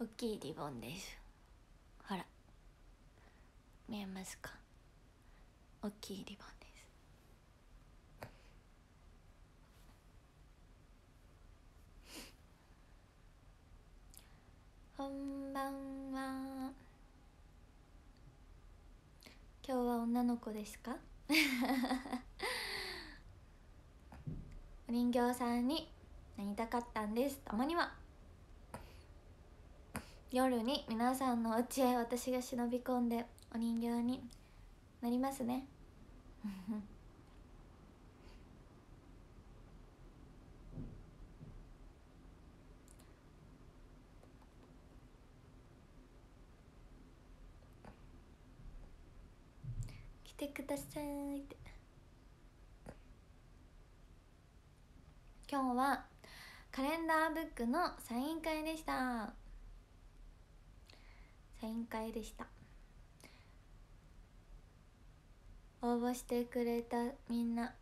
大きいリボンです。ほら。見えますか？大きいリボンです。こんばんは。今日は女の子ですか？お人形さんになりたかったんです。たまには。夜に皆さんのお家へ私が忍び込んでお人形になりますね。来てくださいって。今日はカレンダーブックのサイン会でした。サイン会でした。応募してくれたみんな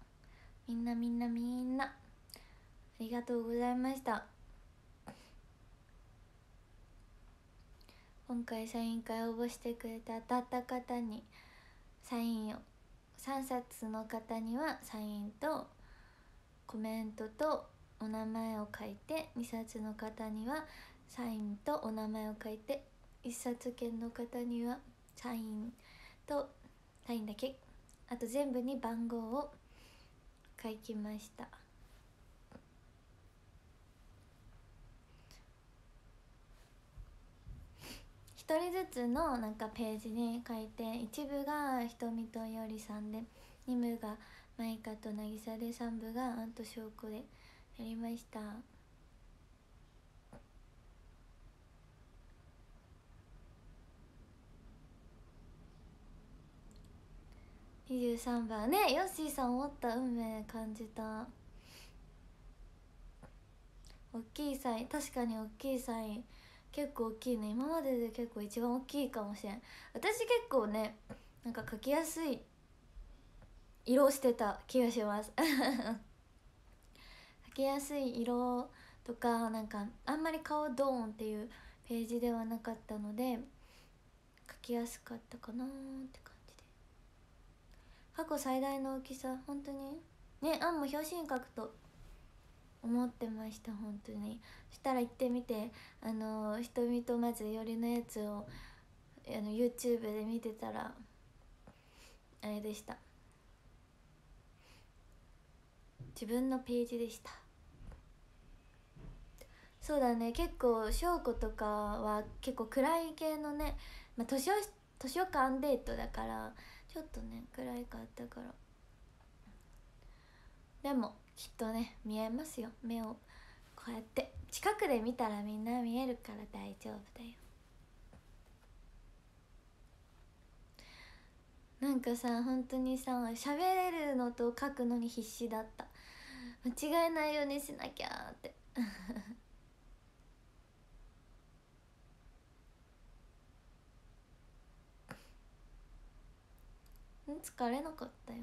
みんなみんなみんなありがとうございました。今回サイン会応募してくれて当たった方にサインを3冊の方にはサインとコメントとお名前を書いて2冊の方にはサインとお名前を書いて1冊券の方にはサインとサインだけ。あと全部に番号を書きました。一人ずつのなんかページに書いて一部がひとみとよりさんで二部がマイカと渚で三部がアンと証拠でやりました。23番ね。ヨッシーさん思った運命感じた。大きいサイン。確かに大きいサイン。結構大きいね。今までで結構一番大きいかもしれん。私結構ねなんか描きやすい色をしてた気がします。描きやすい色とかなんかあんまり顔ドーンっていうページではなかったので描きやすかったかなって感じ。過去最大の大きさ本当に？ねあんも表紙に書くと思ってました本当に。そしたら行ってみてあの瞳とまずよりのやつをあの YouTube で見てたらあれでした。自分のページでした。そうだね結構翔子とかは結構暗い系のね、まあ、図書図書館デートだからちょっとね暗いかったから。でもきっとね見えますよ。目をこうやって。近くで見たらみんな見えるから大丈夫だよ。なんかさ本当にさ喋れるのと書くのに必死だった。間違えないようにしなきゃって。疲れなかったよ。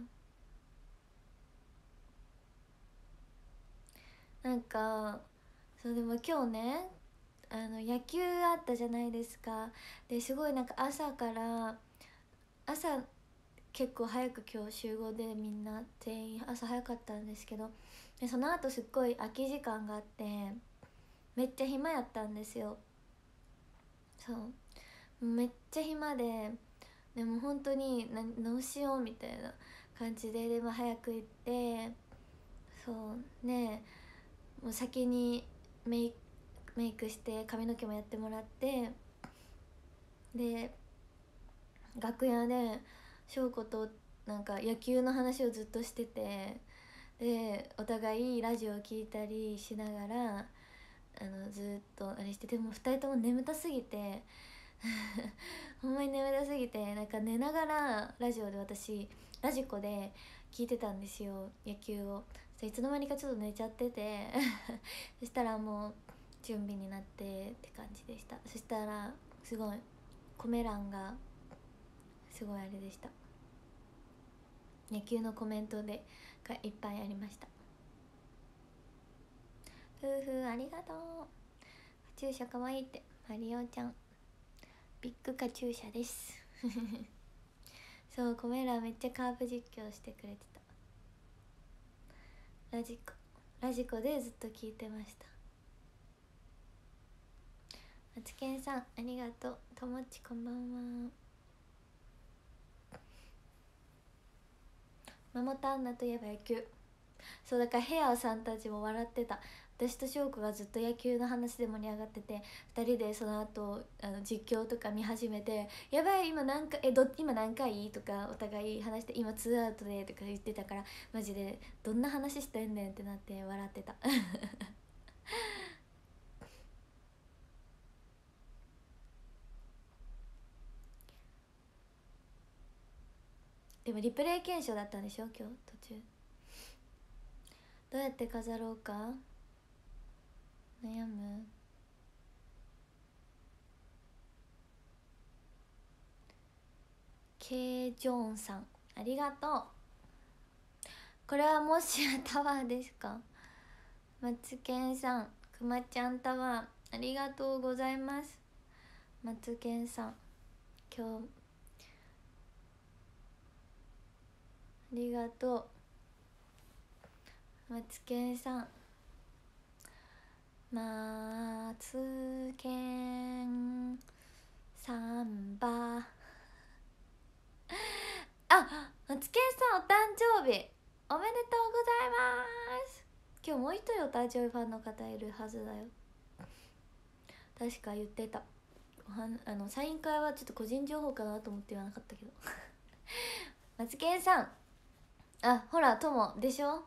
なんかそうでも今日ねあの野球あったじゃないですか。ですごいなんか朝から朝結構早く今日集合でみんな全員朝早かったんですけどでその後すっごい空き時間があってめっちゃ暇やったんですよ。そう。めっちゃ暇ででも本当に何しようみたいな感じででも早く行ってそうねもう先にメイメイクして髪の毛もやってもらってで楽屋で翔子となんか野球の話をずっとしててでお互いラジオを聴いたりしながらあのずっとあれしてでも2人とも眠たすぎて ほんまに眠たすぎてなんか寝ながらラジオで私ラジコで聞いてたんですよ野球を。いつの間にかちょっと寝ちゃってて そしたらもう準備になってって感じでした。そしたらすごいコメ欄がすごいあれでした。野球のコメントでがいっぱいありました。ふうふうありがとう。こチューシャかわいいってマリオちゃん。ビッグカチューシャです。そうコメラめっちゃカープ実況してくれてた。ラジコラジコでずっと聞いてました。マツケンさんありがとう。ともっちこんばんは。マモタンナといえば野球。そうだからヘアさんたちも笑ってた。私と翔子がずっと野球の話で盛り上がってて2人でその後あの実況とか見始めて「やばい今何回えど今何回?」とかお互い話して「今ツーアウトで」とか言ってたからマジでどんな話してんねんってなって笑ってた。でもリプレイ検証だったんでしょ？今日途中。どうやって飾ろうか？悩む。ケイジョンさんありがとう。これはもしやタワーですか？マツケンさんくまちゃんタワーありがとうございます。マツケンさん今日ありがとう。マツケンさんマツケンサンバあマツケンさんお誕生日。おめでとうございます。今日もう一人お誕生日ファンの方いるはずだよ。確か言ってた。はあのサイン会はちょっと個人情報かなと思って言わなかったけど。マツケンさん。あほら友。でしょ？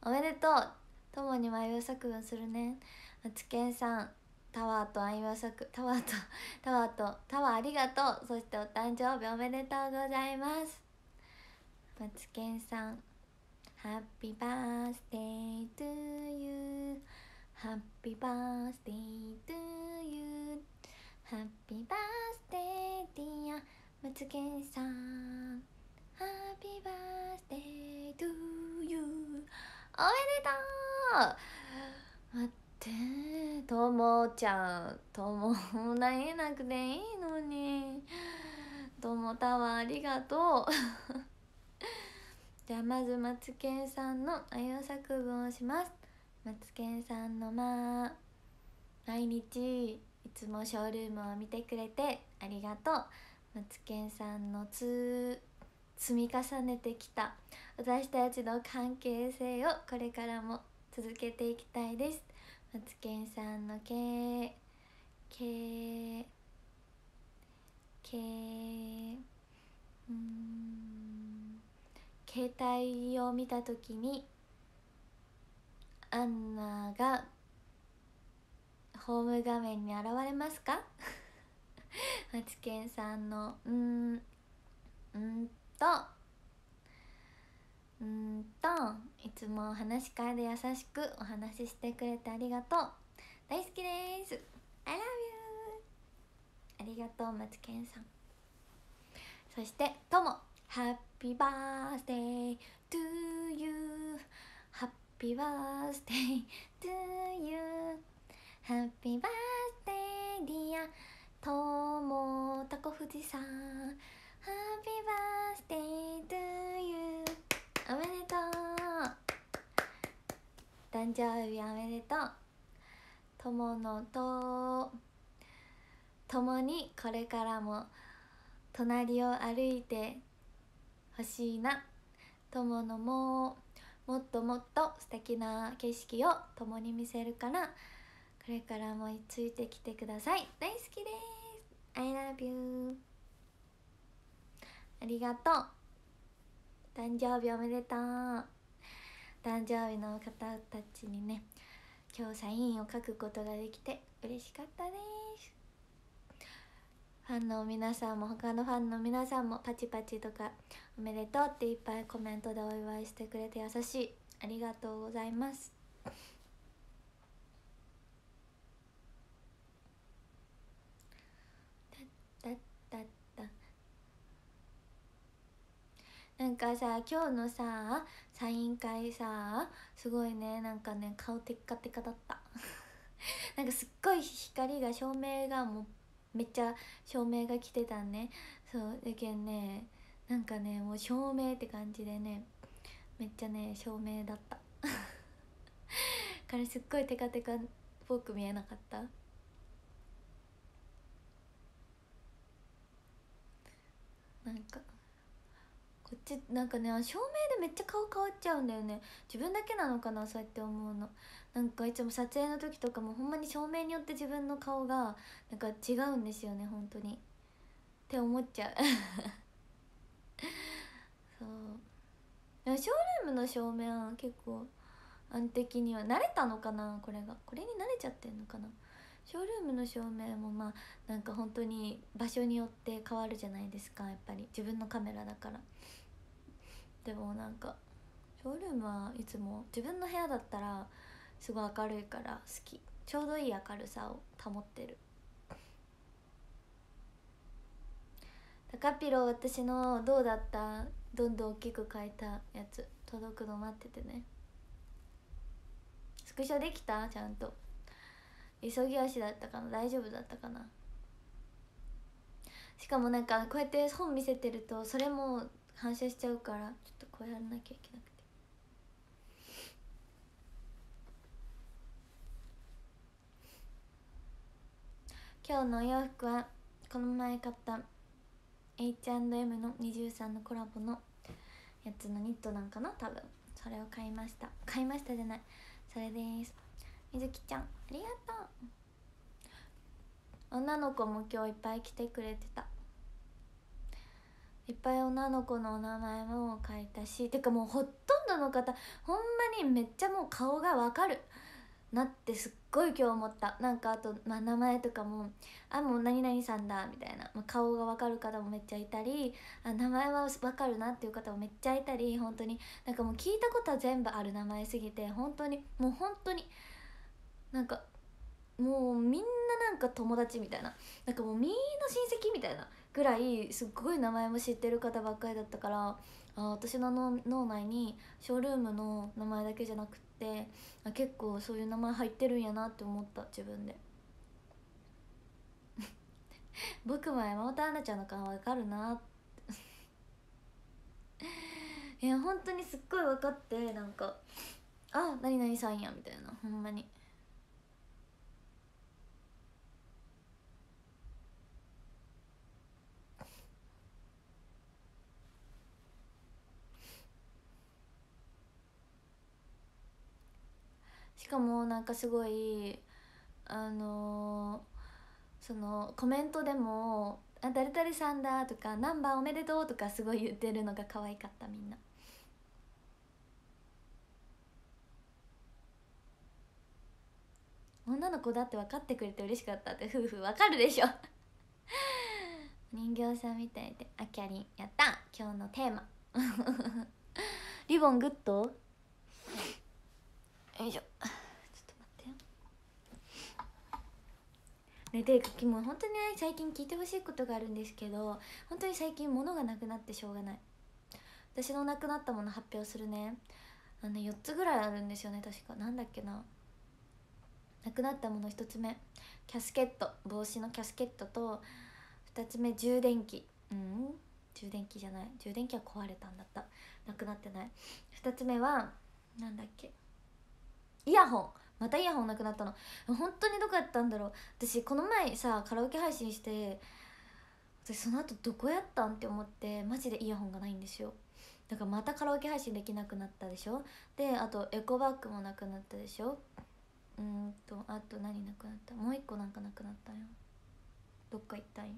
おめでとう。友に迷い作文するね。マツケンさんタワーとあいわ作タワーとタワーとタワーありがとうそしてお誕生日おめでとうございます。マツケンさんハッピーバースデートゥーyou happy birthday to you happy birthday dear マツケンさん happy birthday to you おめでとう。ってともちゃんとも投げなくていいのに。ともタワーありがとう。じゃあまずマツケンさんのあいう作文をします。マツケンさんのまあ毎日いつもショールームを見てくれてありがとう。マツケンさんのつ積み重ねてきた。私たちの関係性をこれからも続けていきたいです。マツケンさんのけけけうん携帯を見た時にアンナがホーム画面に現れますかマツケンさんのうんうんとうんといつもお話し会で優しくお話ししてくれてありがとう。大好きです。ありがとうマツケンさん。そしてともハッピーバースデー。トゥーユーハッピーバースデー。トゥーユーハッピーバースデーディア。ともタコ富士さん。 happy birthday。to you おめでとう。誕生日おめでとう。友のと共にこれからも隣を歩いてほしいな。友のももっともっと素敵な景色を共に見せるからこれからもついてきてください。大好きです。I love you ありがとう。誕生日おめでとう。誕生日の方たちにね今日サインを書くことができて嬉しかったです。ファンの皆さんも他のファンの皆さんもパチパチとかおめでとうっていっぱいコメントでお祝いしてくれて優しい。ありがとうございますだだだなんかさ今日のさサイン会さすごいねなんかね顔テッカテカだった。なんかすっごい光が照明がもうめっちゃ照明が来てたんね。そうだけんねなんかねもう照明って感じでねめっちゃね照明だった。からすっごいテカテカっぽく見えなかった。なんか。こっちなんかね照明でめっちゃ顔変わっちゃうんだよね。自分だけなのかなそうやって思うの。なんかいつも撮影の時とかもほんまに照明によって自分の顔がなんか違うんですよね本当に。って思っちゃう。そう。ショールームの照明は結構安的には慣れたのかなこれが。これに慣れちゃってんのかな。ショールームの照明もまあなんか本当に場所によって変わるじゃないですかやっぱり。自分のカメラだから。でもなんかショールームはいつも自分の部屋だったらすごい明るいから好き。ちょうどいい明るさを保ってる。タカピロ私のどうだった？どんどん大きく書いたやつ。届くの待っててね。スクショできた？ちゃんと。急ぎ足だったかな？大丈夫だったかな？しかもなんかこうやって本見せてるとそれも反射しちゃうからちょっとこうやらなきゃいけなくて。今日のお洋服はこの前買った H&M の23のコラボのやつのニットなんかな多分。それを買いました。買いましたじゃない。それです。みずきちゃんありがとう。女の子も今日いっぱい来てくれてた。いっぱい女の子のお名前も書いたしてかもうほとんどの方ほんまにめっちゃもう顔がわかる。なってすっごい今日思った。なんかあと、まあ、名前とかもあもう何々さんだみたいな、まあ、顔が分かる方もめっちゃいたりあ名前は分かるなっていう方もめっちゃいたり本当に。なんかもう聞いたことは全部ある名前すぎて本当にもう本当になんかもうみんななんか友達みたいな。なんかもうみんな親戚みたいな。ぐらいすっごい名前も知ってる方ばっかりだったからあ私の脳内にショールームの名前だけじゃなくてあ結構そういう名前入ってるんやなって思った自分で。僕も山本アナちゃんの顔分かるなって。いや本当にすっごい分かってなんかあ何々さんやみたいなほんまに。しかもなんかすごいあのー、そのコメントでも「あ誰々さんだ」とか「ナンバーおめでとう」とかすごい言ってるのが可愛かったみんな。女の子だって分かってくれて嬉しかったって夫婦分かるでしょ。人形さんみたいで。あきゃりんやった。今日のテーマ。リボングッド？よいしょ。ちょっと待ってねでも本当にね最近聞いてほしいことがあるんですけど本当に最近物がなくなってしょうがない。私のなくなったもの発表するね。あの4つぐらいあるんですよね確か。なんだっけな。なくなったもの1つ目。キャスケット。帽子のキャスケットと2つ目充電器。うん？充電器じゃない。充電器は壊れたんだった。なくなってない。2つ目はなんだっけ。イヤホン。またイヤホンなくなったの。本当にどこやったんだろう。私この前さカラオケ配信して私その後どこやったんって思ってマジでイヤホンがないんですよ。だからまたカラオケ配信できなくなったでしょ。であとエコバッグもなくなったでしょ。うんとあと何なくなった？もう一個なんかなくなったよ。どっか行ったん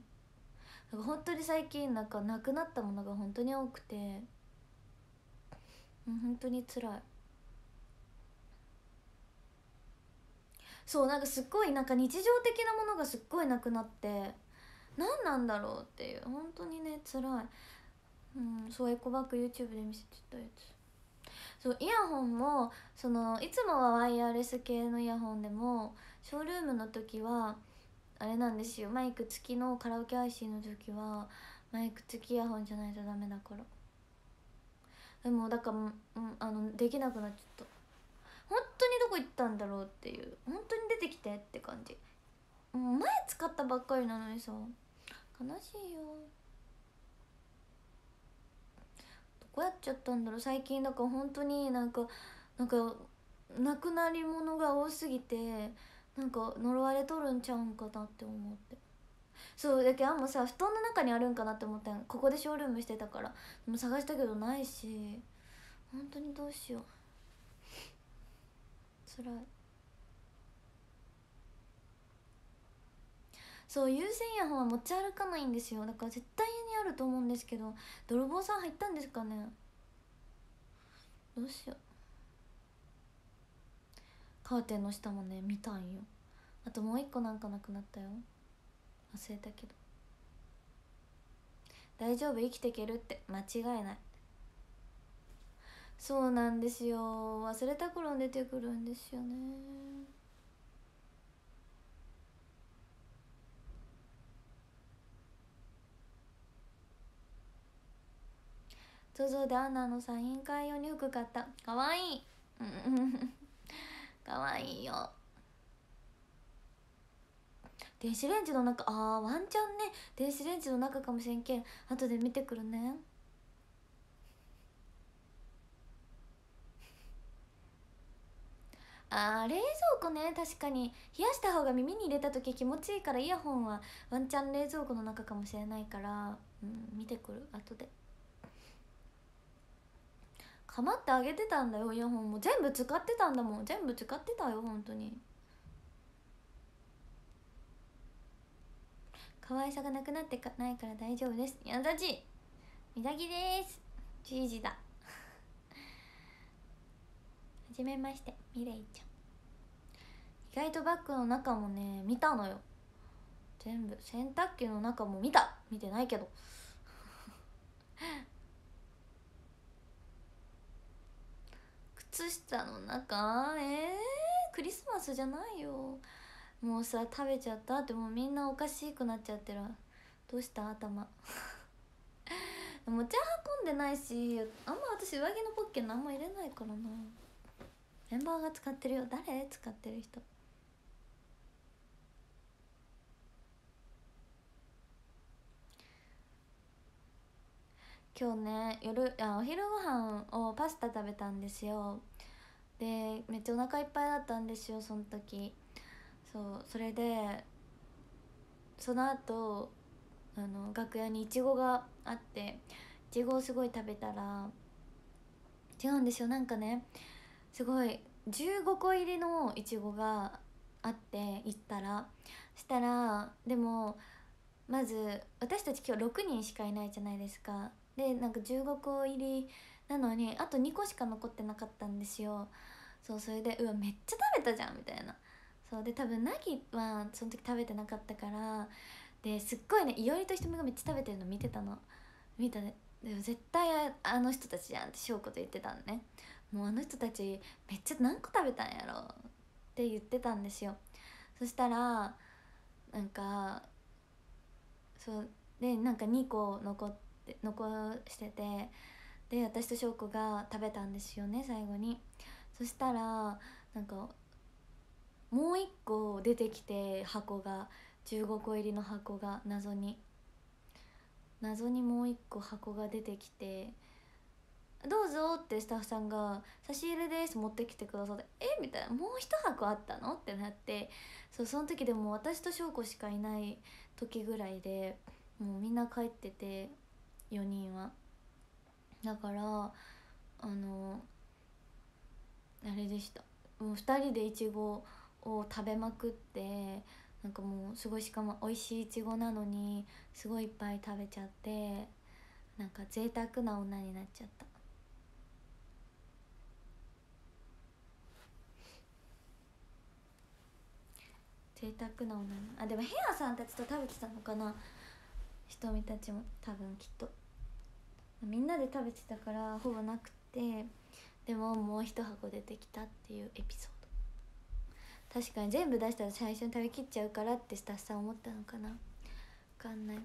なんか本当に最近なんかなくなったものが本当に多くて。う本当につらい。そうなんかすっごいなんか日常的なものがすっごいなくなって何なんだろうっていう本当にね辛い。うんそうエコバッグ YouTube で見せてたやつ。そうイヤホンもそのいつもはワイヤレス系のイヤホンでもショールームの時はあれなんですよ。マイク付きのカラオケ配信の時はマイク付きイヤホンじゃないとダメだから。でもだから、うん、あのできなくなっちゃった。本当にどこ行ったんだろうっていう。本当に出てきてって感じ。もう前使ったばっかりなのにさ。悲しいよ。どこやっちゃったんだろう。最近だから本当になんかなんかなくなり物が多すぎてなんか呪われとるんちゃうんかなって思って。そうだけどあんまさ布団の中にあるんかなって思ったんここでショールームしてたから。でも探したけどないし。本当にどうしよう。つらい。そう有線イヤホンは持ち歩かないんですよ。だから絶対家にあると思うんですけど泥棒さん入ったんですかね。どうしよう。カーテンの下もね見たんよ。あともう一個なんかなくなったよ。忘れたけど。大丈夫？生きていけるって。間違いない。そうなんですよ。忘れた頃出てくるんですよね。ゾゾでアンナのサイン会用に服買った。かわいい。かわいいよ。電子レンジの中あーワンチャンね。電子レンジの中かもしれんけん。後で見てくるね。あー冷蔵庫ね。確かに。冷やした方が耳に入れた時気持ちいいからイヤホンは。ワンチャン冷蔵庫の中かもしれないから。うん見てくる。後で。かまってあげてたんだよイヤホンも。全部使ってたんだもん。全部使ってたよ本当に。可愛さがなくなってかないから大丈夫です。やだじ。みだぎです。じいじだ。じめましてミレイちゃん。意外とバッグの中もね見たのよ。全部。洗濯機の中も見た。見てないけど。靴下の中？えー、クリスマスじゃないよ。もうさ食べちゃった？ってもうみんなおかしくなっちゃってる。どうした？頭。持ち運んでないしあんま私上着のポッケ何も入れないからな。メンバーが使ってるよ。誰使ってる人？今日ね夜あお昼ご飯をパスタ食べたんですよ。でめっちゃお腹いっぱいだったんですよその時。そうそれでその後あの楽屋にいちごがあっていちごをすごい食べたら違うんですよ。なんかねすごい15個入りのいちごがあって行ったら。したらでもまず私たち今日6人しかいないじゃないですか。でなんか15個入りなのにあと2個しか残ってなかったんですよ。そうそれでうわめっちゃ食べたじゃんみたいな。そうで多分ナギはその時食べてなかったからですっごいねいおりとひとみがめっちゃ食べてるの見てたの。見たね。でも絶対あの人たちじゃんって翔子と言ってたのね。もうあの人たちめっちゃ何個食べたんやろ？って言ってたんですよ。そしたらなんかそうでなんか2個残って残しててで私と翔子が食べたんですよね最後に。そしたらなんかもう一個出てきて箱が15個入りの箱が謎に。謎にもう一個箱が出てきて「どうぞ」ってスタッフさんが「差し入れです」持ってきてくださって「え？みたいな「もう一箱あったの?」ってなってそうその時でも私と翔子しかいない時ぐらいでもうみんな帰ってて4人は。だからあのあれでした。もう2人でいちごを食べまくってなんかもうすごいしかも美味しいいちごなのにすごいいっぱい食べちゃってなんか贅沢な女になっちゃった。贅沢な女あでもヘアさんたちと食べてたのかな？ひとみたちも多分きっと。みんなで食べてたからほぼなくて。でももう一箱出てきたっていうエピソード。確かに全部出したら最初に食べきっちゃうからってスタッフさん思ったのかな？分かんない。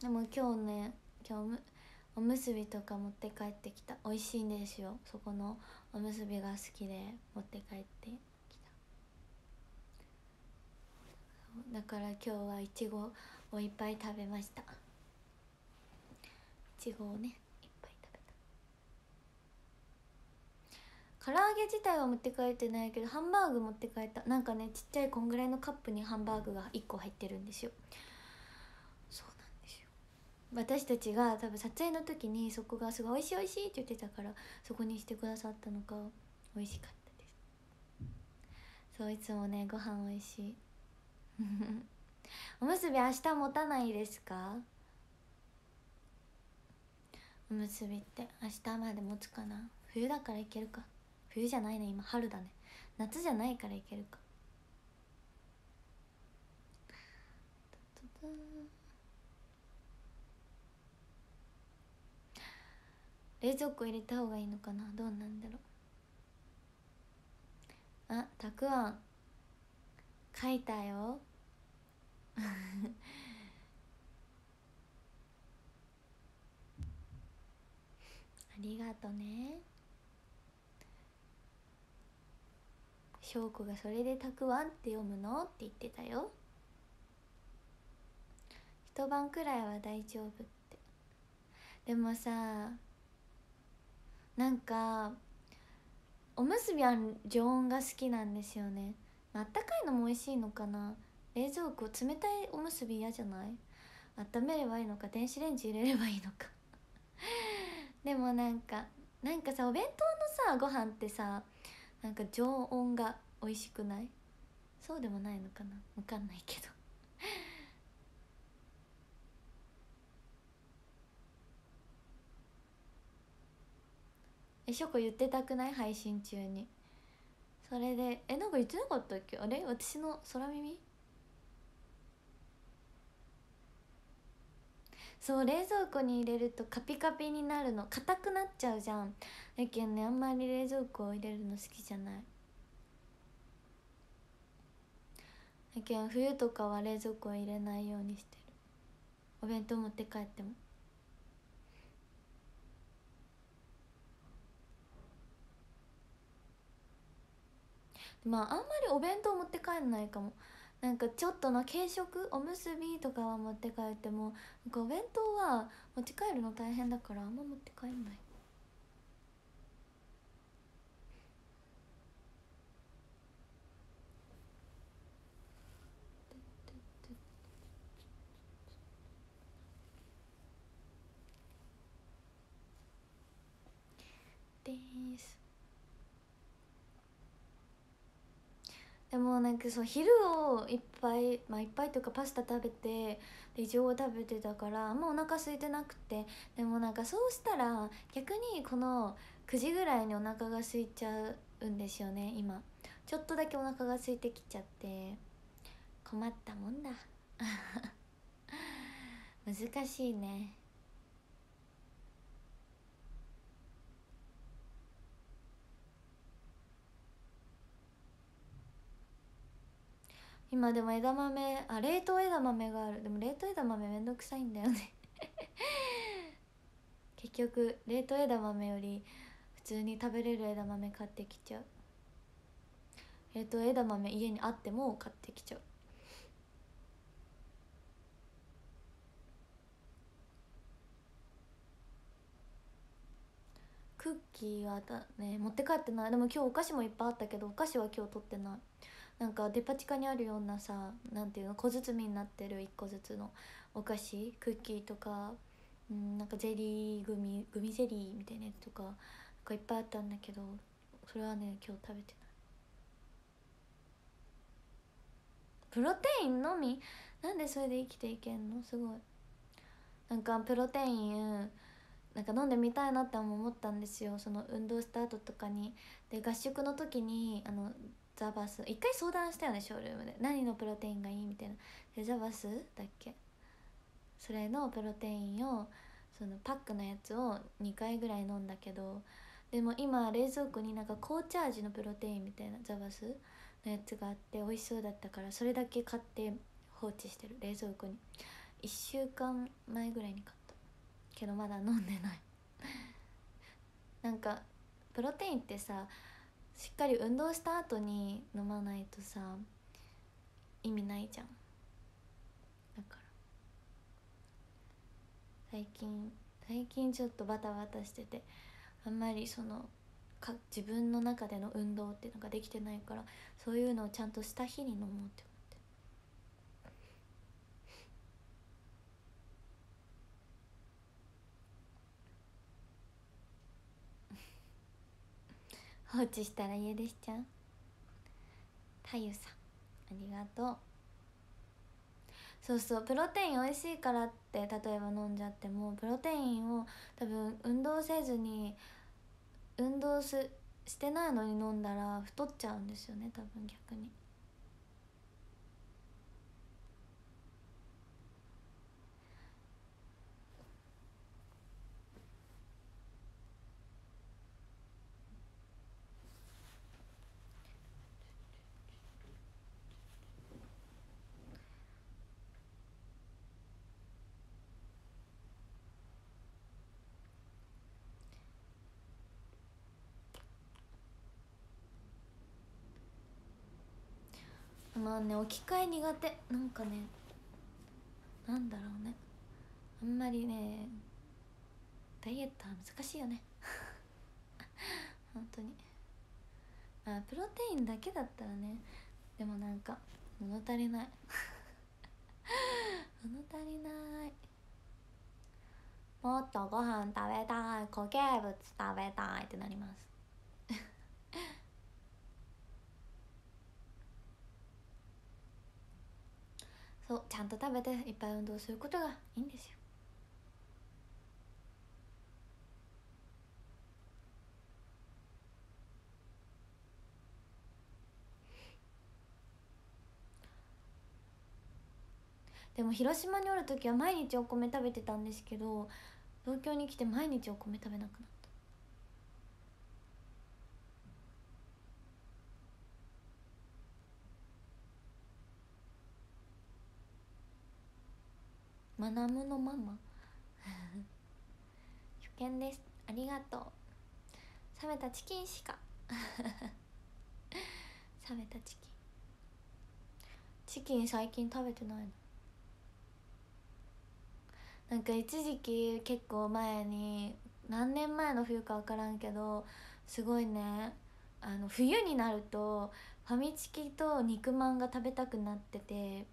でも今日ね今日おむすびとか持って帰ってきた。美味しいんですよ。そこのおむすびが好きで持って帰ってきうだから今日はいちごをいっぱい食べました。いちごをねいっぱい食べた。唐揚げ自体は持って帰ってないけどハンバーグ持って帰った。なんかねちっちゃいこんぐらいのカップにハンバーグが1個入ってるんですよ。そうなんですよ。私たちが多分撮影の時にそこがすごい美味しい美味しいって言ってたからそこにしてくださったのか美味しかったです。そういつもねご飯美味しい。おむすび明日持たないですか？おむすびって明日まで持つかな？冬だからいけるか？冬じゃないね今春だね。夏じゃないからいけるか。冷蔵庫入れた方がいいのかな？どうなんだろう。あたくあん。書いたよ。ありがとね。翔子がそれで「たくあん」って読むの？って言ってたよ。一晩くらいは大丈夫って。でもさなんかおむすびは常温が好きなんですよね。あったかいのも美味しいのかな？冷蔵庫冷たいおむすび嫌じゃない？温めればいいのか電子レンジ入れればいいのか。でもなんかなんかさお弁当のさご飯ってさなんか常温が美味しくない？そうでもないのかな？分かんないけど。えしょこ言ってたくない？配信中に。それでえなんか言ってなかったっけ？あれ？私の空耳？そう冷蔵庫に入れるとカピカピになるの。硬くなっちゃうじゃん。だけどねあんまり冷蔵庫を入れるの好きじゃない。だけど冬とかは冷蔵庫を入れないようにしてる。お弁当持って帰っても。まああんまりお弁当持って帰んないかも。なんかちょっとの軽食？おむすびとかは持って帰ってもなんかお弁当は持ち帰るの大変だからあんま持って帰んない。です。でもなんかそう昼をいっぱいまあいっぱいというかパスタ食べてでいちご食べてたからもうお腹空いてなくてでもなんかそうしたら逆にこの9時ぐらいにお腹が空いちゃうんですよね今。ちょっとだけお腹が空いてきちゃって困ったもんだ。難しいね。今でも枝豆あ冷凍枝豆がある。でも冷凍枝豆めんどくさいんだよね。結局冷凍枝豆より普通に食べれる枝豆買ってきちゃう。冷凍枝豆家にあっても買ってきちゃう。クッキーはだね持って帰ってない。でも今日お菓子もいっぱいあったけどお菓子は今日取ってない。なんかデパ地下にあるようなさなんていうの小包になってる1個ずつのお菓子クッキーとか、うん、なんかゼリーグミグミゼリーみたいなやつとかなんかいっぱいあったんだけどそれはね今日食べてない。プロテインのみ？なんでそれで生きていけんの？すごい。なんかプロテインなんか飲んでみたいなって思ったんですよ。その運動した後とかに。で合宿の時にあのザバス。一回相談したよねショールームで。何のプロテインがいいみたいな。でザバスだっけ？それのプロテインをそのパックのやつを2回ぐらい飲んだけどでも今冷蔵庫になんか紅茶味のプロテインみたいなザバスのやつがあって美味しそうだったからそれだけ買って放置してる冷蔵庫に。1週間前ぐらいに買った。けどまだ飲んでない。なんかプロテインってさしっかり運動した後に飲まないとさ意味ないじゃん。だから。最近最近ちょっとバタバタしててあんまりそのか自分の中での運動っていうのができてないからそういうのをちゃんとした日に飲もうって。放置したら家出しちゃう？太ゆさん。ありがとう。そうそう。プロテイン美味しいからって例えば飲んじゃってもプロテインを多分運動せずに運動すしてないのに飲んだら太っちゃうんですよね多分逆に。まあね置き換え苦手。なんかねなんだろうね。あんまりねダイエットは難しいよね。本当に。あプロテインだけだったらねでもなんか物足りない。物足りない。もっとご飯食べたい。固形物食べたいってなります。そうちゃんと食べていっぱい運動することがいいんですよ。でも広島におる時は毎日お米食べてたんですけど東京に来て毎日お米食べなくなった。マナムのママ。初見です。ありがとう。冷めたチキンしか。冷めたチキン。チキン最近食べてないの。なんか一時期結構前に何年前の冬か分からんけどすごいねあの冬になるとファミチキと肉まんが食べたくなってて。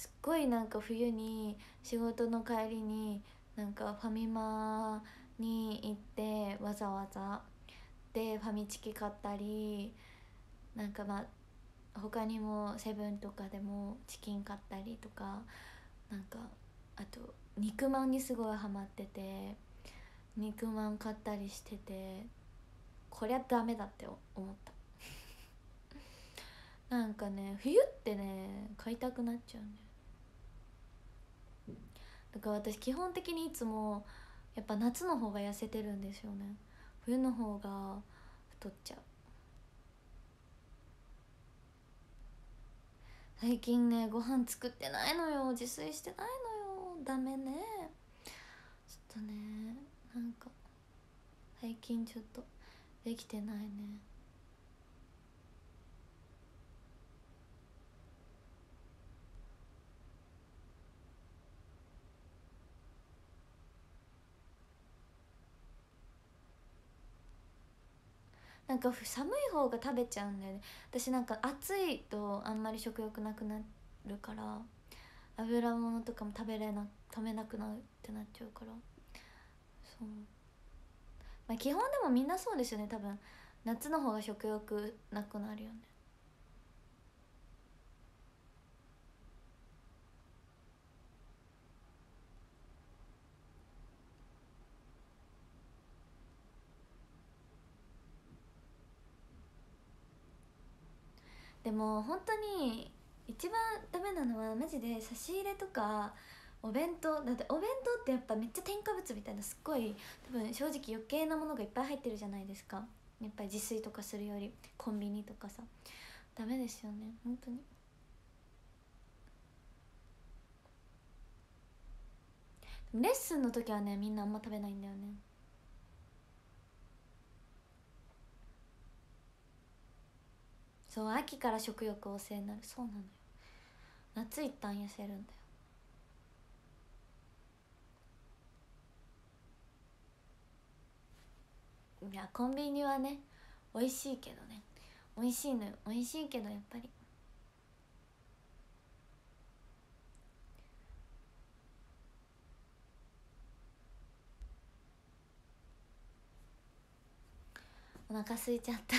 すっごいなんか冬に仕事の帰りになんかファミマに行ってわざわざ。でファミチキ買ったりなんかまあ他にもセブンとかでもチキン買ったりとかなんかあと肉まんにすごいハマってて肉まん買ったりしててこりゃダメだって思った。なんかね冬ってね買いたくなっちゃうんだよだから私基本的にいつもやっぱ夏の方が痩せてるんですよね。冬の方が太っちゃう。最近ねご飯作ってないのよ。自炊してないのよ。ダメね。ちょっとねなんか最近ちょっとできてないね。なんか寒い方が食べちゃうんだよね。私なんか暑いとあんまり食欲なくなるから油物とかも食べれな食べなくなるってなっちゃうから。そう。まあ基本でもみんなそうですよね多分。夏の方が食欲なくなるよね。でも本当に一番ダメなのはマジで差し入れとかお弁当だってお弁当ってやっぱめっちゃ添加物みたいなすっごい多分正直余計なものがいっぱい入ってるじゃないですか。やっぱり自炊とかするよりコンビニとか。さダメですよね本当にレッスンの時はねみんなあんま食べないんだよね。そう秋から食欲旺盛になる。そうなのよ。夏一旦痩せるんだよ。いやコンビニはね美味しいけどね。美味しいのよ。美味しいけどやっぱり。お腹空いちゃった。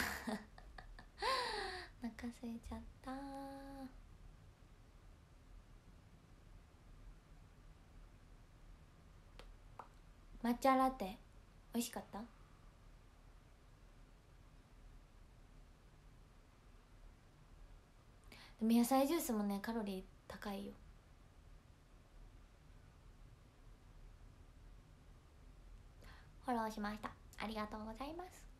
お腹空いちゃった。抹茶ラテ美味しかった？でも野菜ジュースもねカロリー高いよ。フォローしました。ありがとうございます。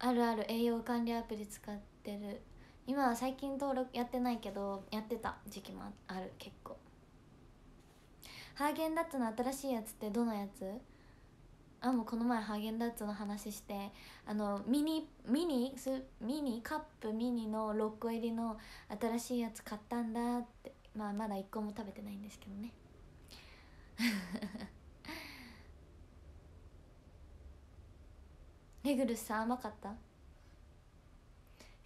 あるある栄養管理アプリ使ってる。今は最近登録やってないけどやってた時期もある結構。ハーゲンダッツの新しいやつってどのやつ？あもうこの前ハーゲンダッツの話してあのミニミニ？スミニ？カップ？ミニの6個入りの新しいやつ買ったんだって。まあまだ1個も食べてないんですけどね。レグルスさん甘かった？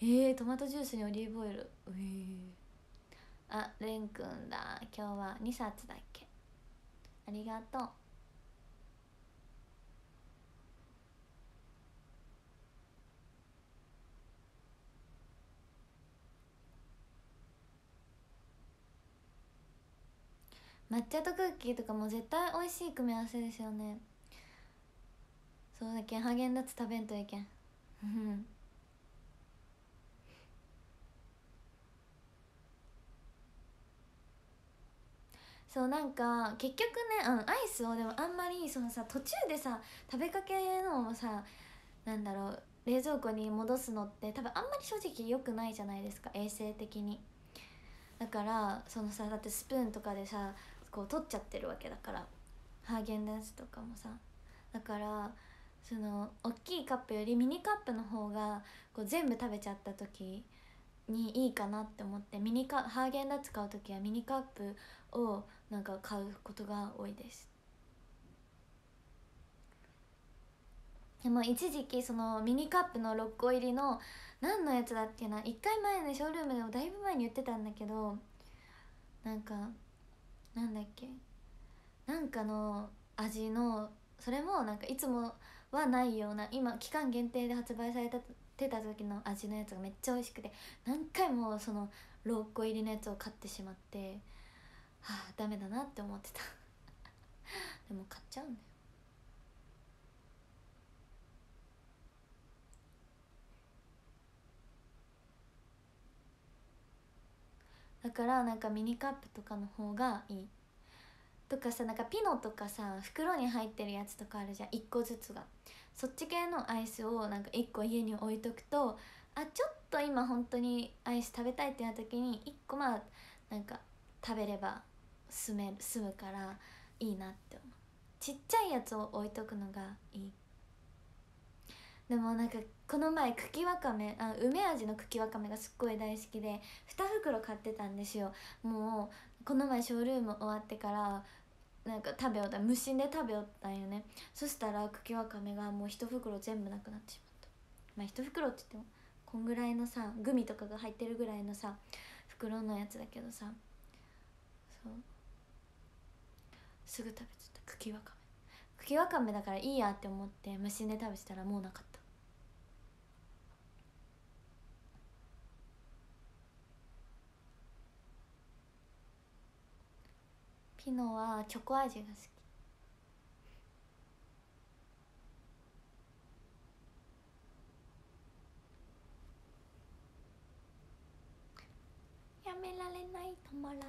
えー、トマトジュースにオリーブオイル。えー、あレンくんだ。今日は2冊だっけ？ありがとう。抹茶とクッキーとかも絶対美味しい組み合わせですよね。そうだけんハーゲンダッツ食べんといけん。そうなんか結局ね、うん、アイスをでもあんまりそのさ途中でさ食べかけのをさなんだろう冷蔵庫に戻すのって多分あんまり正直良くないじゃないですか衛生的に。だからそのさだってスプーンとかでさこう取っちゃってるわけだからハーゲンダッツとかもさ。だからその大きいカップよりミニカップの方がこう全部食べちゃった時にいいかなって思ってミニカハーゲンダッツ買う時はミニカップをなんか買うことが多いです。でも一時期そのミニカップの6個入りの何のやつだっけな1回前のショールームでもだいぶ前に言ってたんだけどなんかなんだっけなんかの味のそれもなんかいつもはないような今期間限定で発売されたてた時の味のやつがめっちゃ美味しくて何回もその6個入りのやつを買ってしまってはあダメだなって思ってた。でも買っちゃうんだよ。だからなんかミニカップとかの方がいい。とかさなんかピノとかさ袋に入ってるやつとかあるじゃん1個ずつが。そっち系のアイスをなんか1個家に置いとくとあちょっと今本当にアイス食べたいってなった時に1個まあなんか食べれば済める済むからいいなって思う。ちっちゃいやつを置いとくのがいい。でもなんかこの前茎わかめあ梅味の茎わかめがすっごい大好きで2袋買ってたんですよ。もうこの前ショールーム終わってからなんか食べよった無心で食べよったんよね。そしたら茎わかめがもう一袋全部なくなってしまった。まあ一袋って言ってもこんぐらいのさグミとかが入ってるぐらいのさ袋のやつだけどさ。そう。すぐ食べちゃった。茎わかめ茎わかめだからいいやって思って無心で食べてたらもうなかった。ピノはチョコ味が好き。やめられない。止まらない。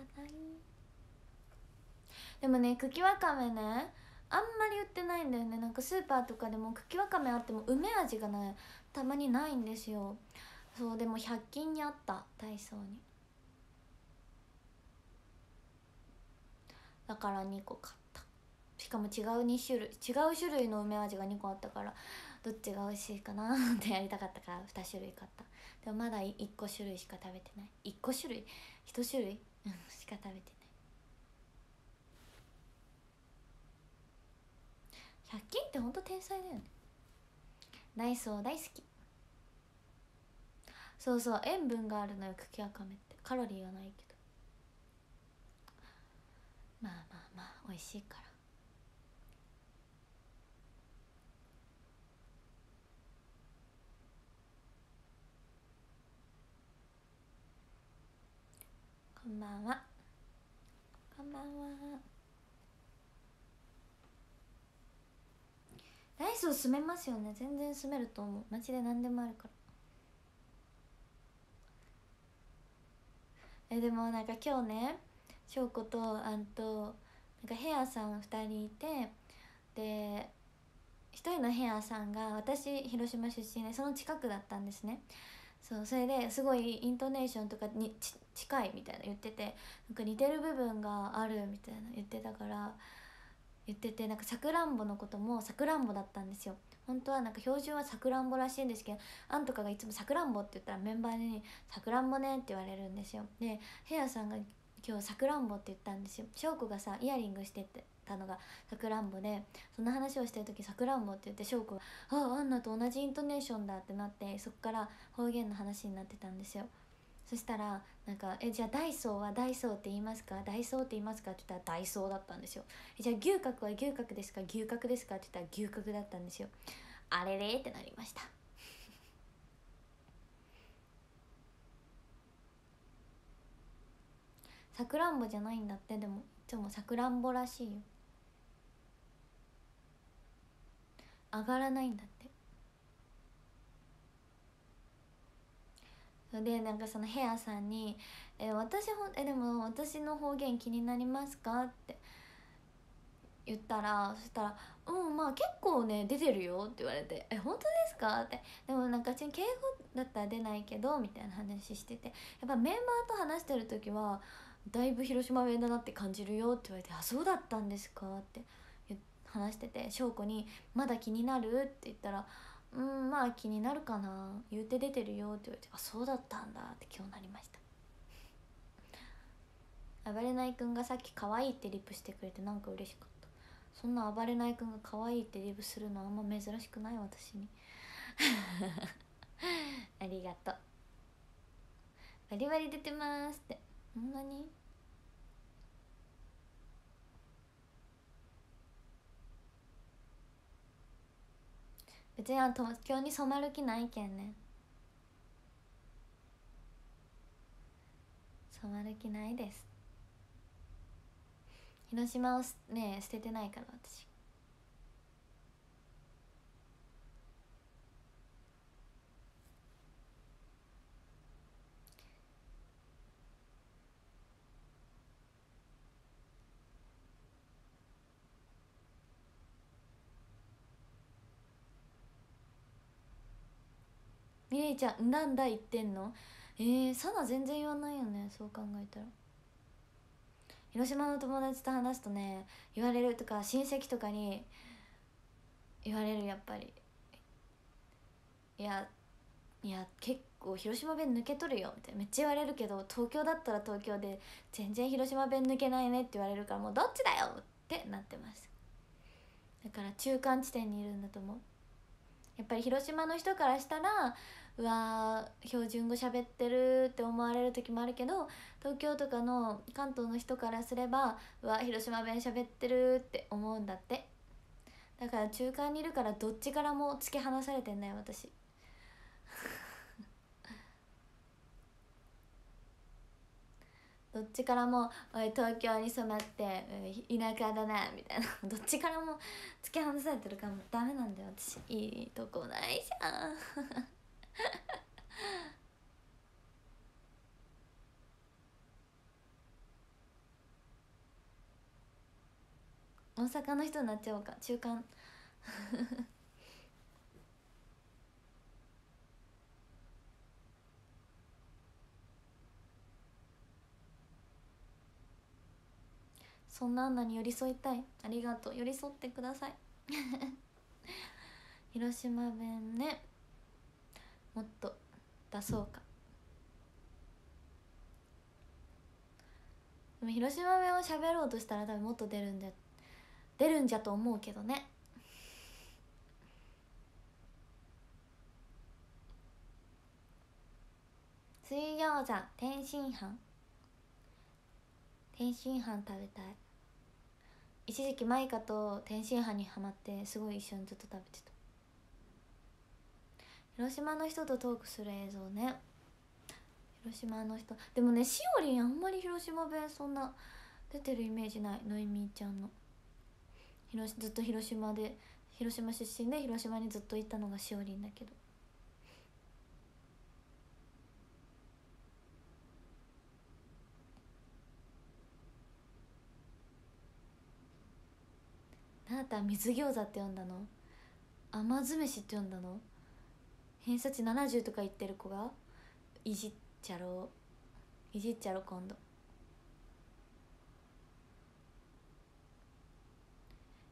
でもね茎わかめね。あんまり売ってないんだよね。なんかスーパーとかでも茎わかめあっても梅味がねたまにないんですよ。そうでも100均にあったダイソーに。だから2個買った。しかも違う2種類。違う種類の梅味が2個あったからどっちが美味しいかなってやりたかったから2種類買った。でもまだ1個種類しか食べてない。1個種類。1種類。しか食べてない。100均ってほんと天才だよね。ダイソー大好き。そうそう。塩分があるのよ茎わかめって。カロリーはないけど。まあまあまあ美味しいから。こんばんは。こんばんは。ダイソー住めますよね。全然住めると思う。街で何でもあるから。えでもなんか今日ね翔子とあんとなんかヘアさん2人いてで1人のヘアさんが私広島出身でその近くだったんですね。そうそれですごいイントネーションとかにち近いみたいな言っててなんか似てる部分があるみたいな言ってたから言っててなんかさくらんぼのこともさくらんぼだったんですよ。本当はなんか標準はさくらんぼらしいんですけどあんとかがいつもさくらんぼって言ったらメンバーに「さくらんぼね」って言われるんですよ。でヘアさんが今日さくらんぼって言ったんですよ。翔子がさイヤリングしてたのがさくらんぼでその話をしてる時さくらんぼって言って翔子が「ああアンナと同じイントネーションだ」ってなってそっから方言の話になってたんですよ。そしたらなんか「えじゃあダイソーはダイソーって言いますか？ダイソーって言いますか?」って言ったらダイソーだったんですよ「じゃあ牛角は牛角ですか？牛角ですか?」って言ったら牛角だったんですよ。あれれってなりました。さくらんぼじゃないんだってでもいつもさくらんぼらしいよ上がらないんだってでなんかそのヘアさんに「え私ほえでも私の方言気になりますか?」って言ったらそしたら「うんまあ結構ね出てるよ」って言われて「え本当ですか?」ってでもなんか敬語だったら出ないけどみたいな話しててやっぱメンバーと話してる時はだいぶ広島弁だなって感じるよって言われて「あそうだったんですか?」って話してて翔子に「まだ気になる?」って言ったら「うんまあ気になるかな？言うて出てるよ」って言われて「あそうだったんだ」って今日なりました。暴れないくんがさっき可愛いってリプしてくれてなんか嬉しかった。そんな暴れないくんが可愛いってリプするのあんま珍しくない私に。ありがとう。バリバリ出てますって。ほんなに？別に東京に染まる気ないけんね。染まる気ないです。広島をね捨ててないから私。みれいちゃんなんだ言ってんの？えー、サナ全然言わないよねそう考えたら。広島の友達と話すとね言われるとか親戚とかに言われるやっぱり。いやいや結構広島弁抜けとるよみたいな。めっちゃ言われるけど東京だったら東京で全然広島弁抜けないねって言われるからもうどっちだよってなってます。だから中間地点にいるんだと思う。やっぱり広島の人からしたらうわ標準語喋ってるって思われる時もあるけど東京とかの関東の人からすればうわ広島弁喋ってるって思うんだって。だから中間にいるからどっちからも突き放されてんだよ私。どっちからも「おい東京に染まって田舎だな」みたいな。どっちからも突き放されてるからもダメなんだよ私。いいとこないじゃん。大阪の人になっちゃおうか。中間。そんなアンナに寄り添いたい。ありがとう。寄り添ってください。広島弁ね。もっと出そうか。でも広島弁を喋ろうとしたら多分もっと出るんじゃ出るんじゃと思うけどね。天津飯。天津飯食べたい。一時期マイカと天津飯にはまってすごい一緒にずっと食べてた。広島の人とトークする映像ね。広島の人。でもねしおりんあんまり広島弁そんな出てるイメージない。のいみーちゃんの。広ずっと広島で広島出身で広島にずっといたのがしおりんだけど。あなた水餃子って呼んだの？甘酢飯って呼んだの？偏差値70とか言ってる子がいじっちゃろう。いじっちゃろ今度。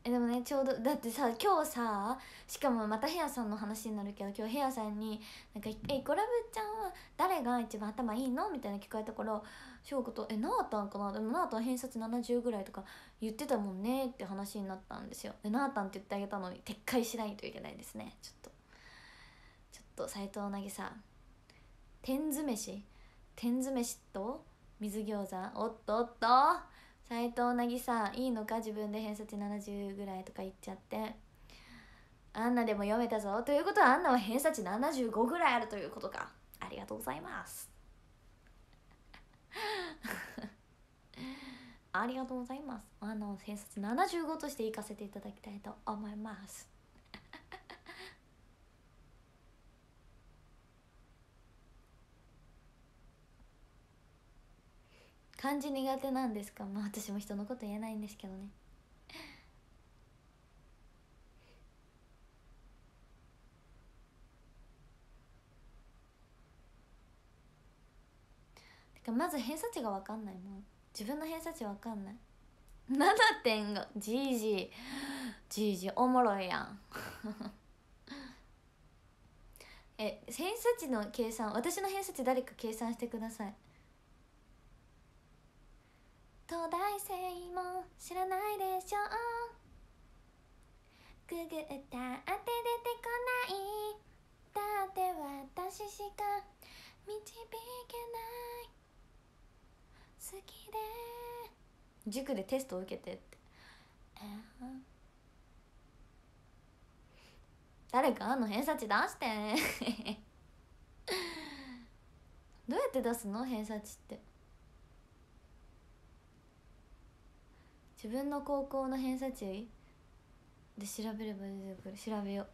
えでもねちょうどだってさ今日さしかもまたヘアさんの話になるけど今日ヘアさんに「なんかえイコラブちゃんは誰が一番頭いいの?」みたいな聞かれたから翔子と「えなあたんかな?」でもなあたん偏差値70ぐらいとか言ってたもんねって話になったんですよ。でなあたんって言ってあげたのに撤回しないといけないですね。ちょっと。と斎藤渚天酢飯。天酢飯と水餃子。おっとおっと。斎藤渚いいのか？自分で偏差値70ぐらいとか言っちゃって。アンナでも読めたぞ。ということはアンナは偏差値75ぐらいあるということか。ありがとうございます。ありがとうございます。アンナを偏差値75として行かせていただきたいと思います。漢字苦手なんですか？まあ私も人のこと言えないんですけどね。てかまず偏差値が分かんないもん。自分の偏差値分かんない。7.5じいじ。いじいじおもろいやん。え偏差値の計算私の偏差値誰か計算してください。東大生も知らないでしょググったって出てこない。だって私しか導けない好きで。塾でテストを受けてって。誰かあの偏差値出してどうやって出すの偏差値って自分の高校の偏差値で調べれば出てくる調べよう。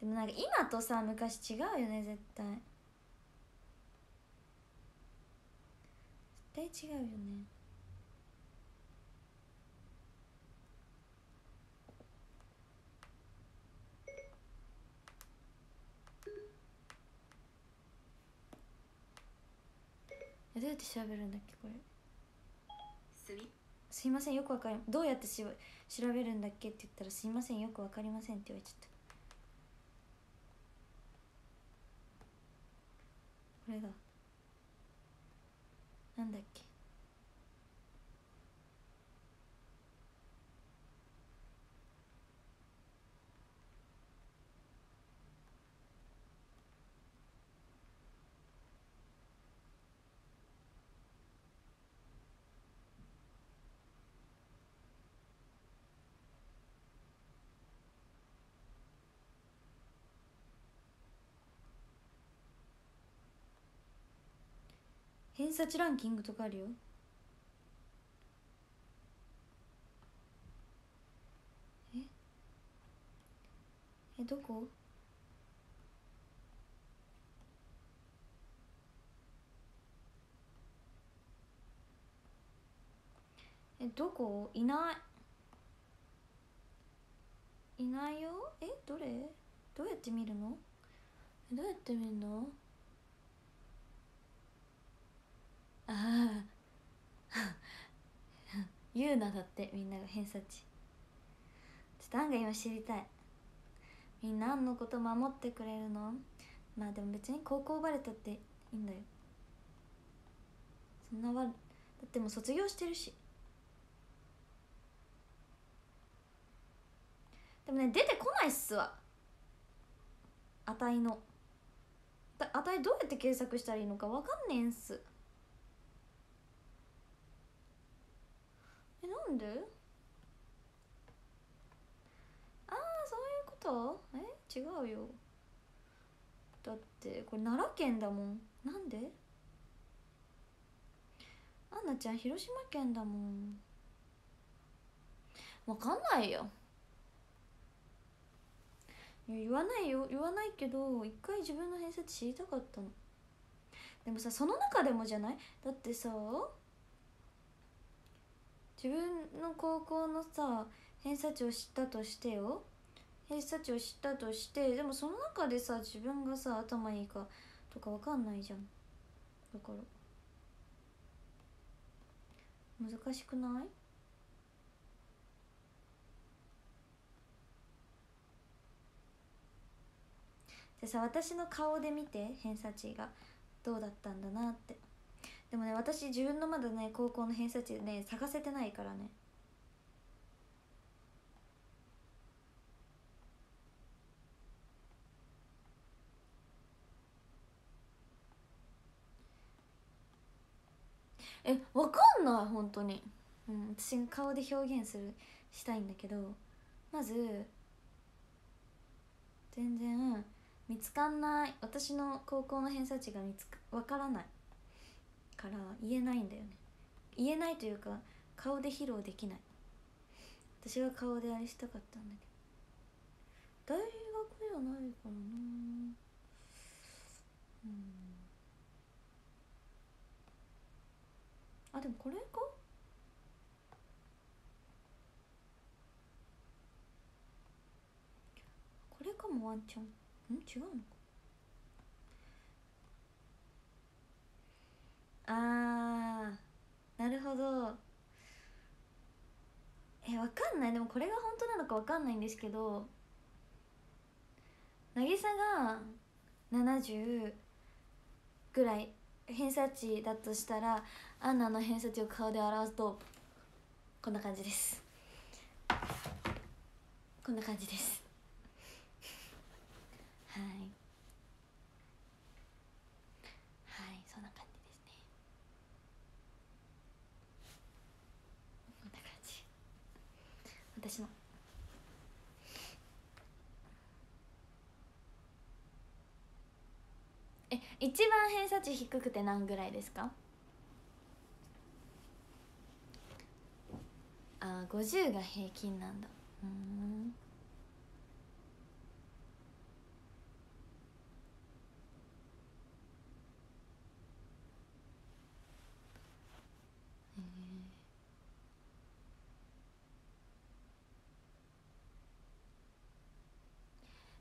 でもなんか今とさ昔違うよね絶対。絶対違うよね。どうやって調べるんだっけこれ。すいませんよくわかりどうやってし調べるんだっけって言ったらすいませんよくわかりませんって言われちゃった。これだ。なんだっけ？偏差値ランキングとかあるよ。え？えどこ？えどこ？いない。いないよ。え？どれ？どうやって見るの？どうやって見るの？ああ 言うなだってみんなが偏差値。ちょっと案外今知りたい。みんなあんのこと守ってくれるの？まあでも別に高校バレたっていいんだよ。そんなわだってもう卒業してるし。でもね出てこないっすわ。値の。だ値どうやって検索したらいいのかわかんねえんす。なんで？ああそういうこと？え？違うよ。だってこれ奈良県だもん。なんで？アンナちゃん広島県だもん。わかんないよ。言わないよ。言わないけど一回自分の偏差値知りたかったの。でもさその中でもじゃない？だってさ自分の高校のさ偏差値を知ったとしてよ。偏差値を知ったとしてでもその中でさ自分がさ頭いいかとかわかんないじゃん。だから。難しくない？でさ私の顔で見て偏差値がどうだったんだなって。でもね私自分のまだね高校の偏差値ね探せてないからね。えわかんない本当に。うん私が顔で表現するしたいんだけどまず全然見つかんない。私の高校の偏差値が見つかわからない。から言えないんだよね。言えないというか顔で披露できない。私が顔であれしたかったんだけど。大学ではないからな。うん。あでもこれか？これかもワンチャン。ん？違うの？あーなるほど。えわかんない。でもこれが本当なのかわかんないんですけど渚が70ぐらい偏差値だとしたらアンナの偏差値を顔で表すとこんな感じです。こんな感じです。はいはいそんな感じですねこんな感じ私の。え一番偏差値低くて何ぐらいですか？あー50が平均なんだ。うん。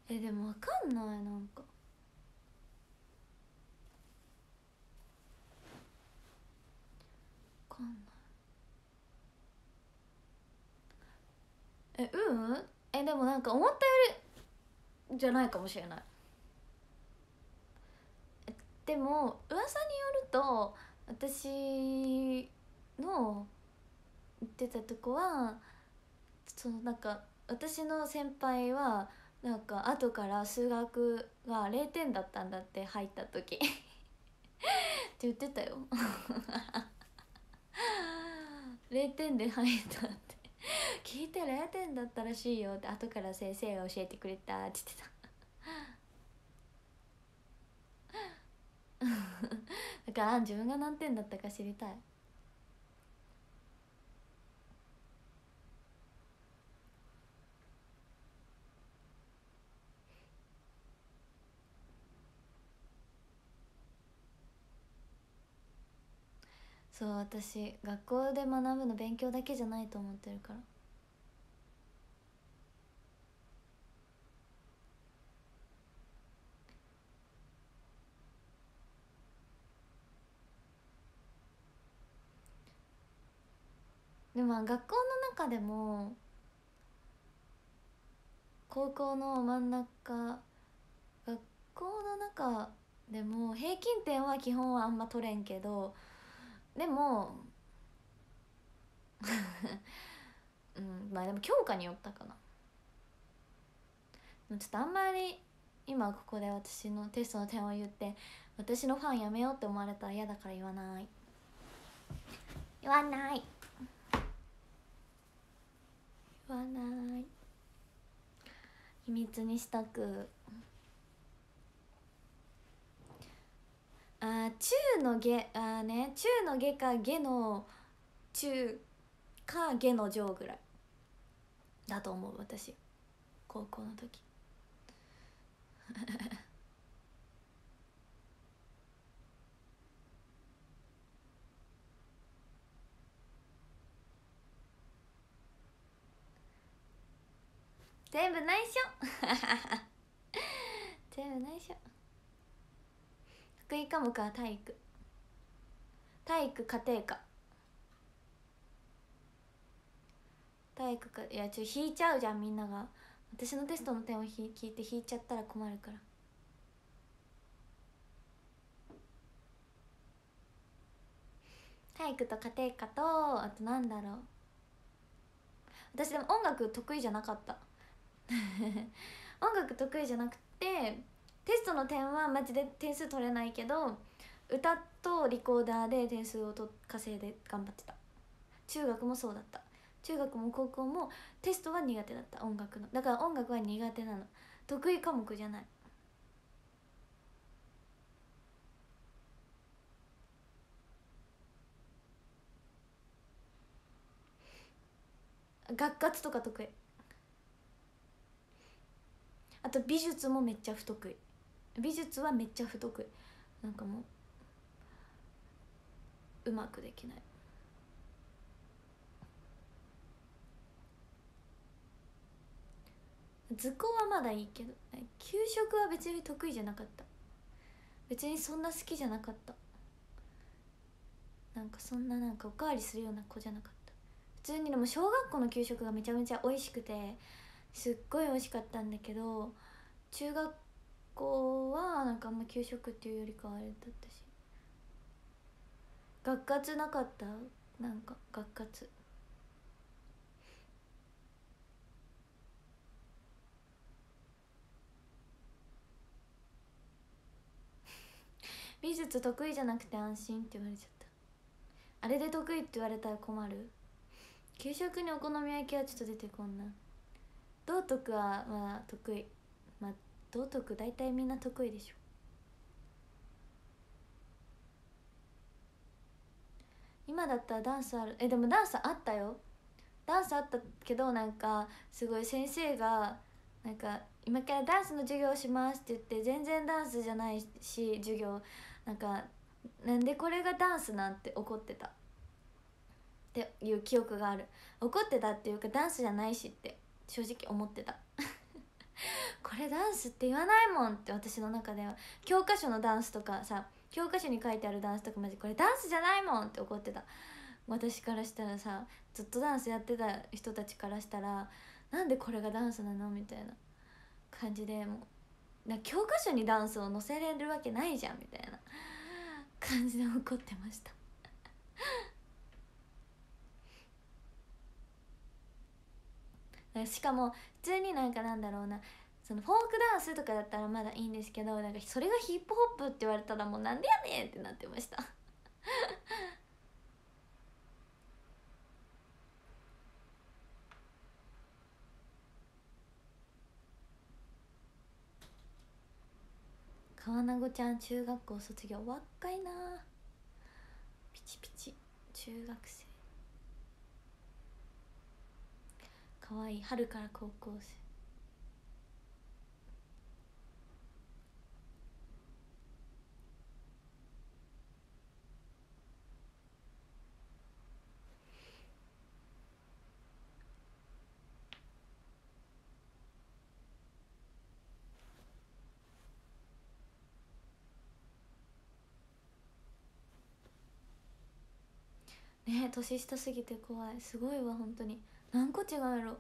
えでもわかんないなんか。わかんない。えうん？えでもなんか思ったよりじゃないかもしれない。でも噂によると私の言ってたとこはそのなんか私の先輩はなんか後から数学が0点だったんだって入った時。って言ってたよ。0点で入ったって。聞いて0点だったらしいよって後から先生が教えてくれたって言ってた。だから自分が何点だったか知りたい。そう私学校で学ぶの勉強だけじゃないと思ってるから。でも学校の中でも高校の真ん中学校の中でも平均点は基本はあんま取れんけどでも うんまあでも教科によったかな。ちょっとあんまり今ここで私のテストの点を言って私のファンやめようって思われたら嫌だから言わない。言わない。言わない。秘密にしたく。あ中の下あね中の下か下の中か下の上ぐらいだと思う私。高校の時。全部内緒。全部内緒。得意科目は体育。体育家庭科体育かいやちょ引いちゃうじゃんみんなが。私のテストの点を聞いて引いちゃったら困るから。体育と家庭科とあとなんだろう。私でも音楽得意じゃなかった。音楽得意じゃなくてテストの点はマジで点数取れないけど歌とリコーダーで点数をと稼いで頑張ってた。中学もそうだった。中学も高校もテストは苦手だった。音楽の。だから音楽は苦手なの。得意科目じゃない。学活とか得意。あと美術もめっちゃ不得意。美術はめっちゃ不得意なんかもううまくできない。図工はまだいいけど給食は別に得意じゃなかった。別にそんな好きじゃなかった。なんかそんななんかおかわりするような子じゃなかった。普通にでも小学校の給食がめちゃめちゃ美味しくてすっごい美味しかったんだけど中学校はなんかあんま給食っていうよりかはあれだったし。学活なかった？なんか学活。美術得意じゃなくて安心って言われちゃった。あれで得意って言われたら困る？給食にお好み焼きはちょっと出てこんな。道徳はまあ得意。道徳大体みんな得意でしょ。今だったらダンスある。えでもダンスあったよ。ダンスあったけどなんかすごい先生がなんか今からダンスの授業しますって言って全然ダンスじゃないし授業。なんかなんでこれがダンスなんて怒ってた。っていう記憶がある。怒ってたっていうかダンスじゃないしって正直思ってた。これダンスって言わないもんって私の中では教科書のダンスとかさ教科書に書いてあるダンスとかマジこれダンスじゃないもんって怒ってた。私からしたらさずっとダンスやってた人たちからしたらなんでこれがダンスなのみたいな感じでもうな教科書にダンスを載せれるわけないじゃんみたいな 感じで怒ってました。しかも普通になんかなんだろうなそのフォークダンスとかだったらまだいいんですけどなんかそれがヒップホップって言われたらもうなんでやねんってなってました。川名子ちゃん中学校卒業若いな。ピチピチ中学生。かわいい春から高校生。ね年下すぎて怖い。すごいわ本当に。何個違うやろ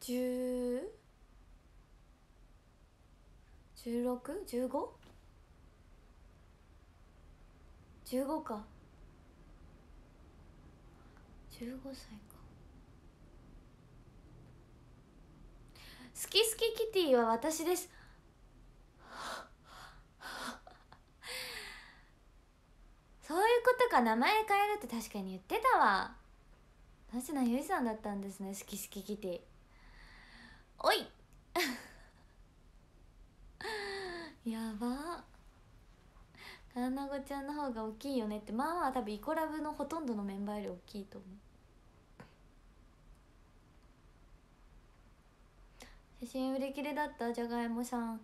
？10 16?15? 15か15歳か好き好きキティは私ですそういうことか名前変えるって確かに言ってたわ。田名ゆいさんだったんですね。好き好きキティ。おい。やば。かなごちゃんの方が大きいよねって。まあまあ多分イコラブのほとんどのメンバーより大きいと思う。写真売り切れだったじゃがいもさん。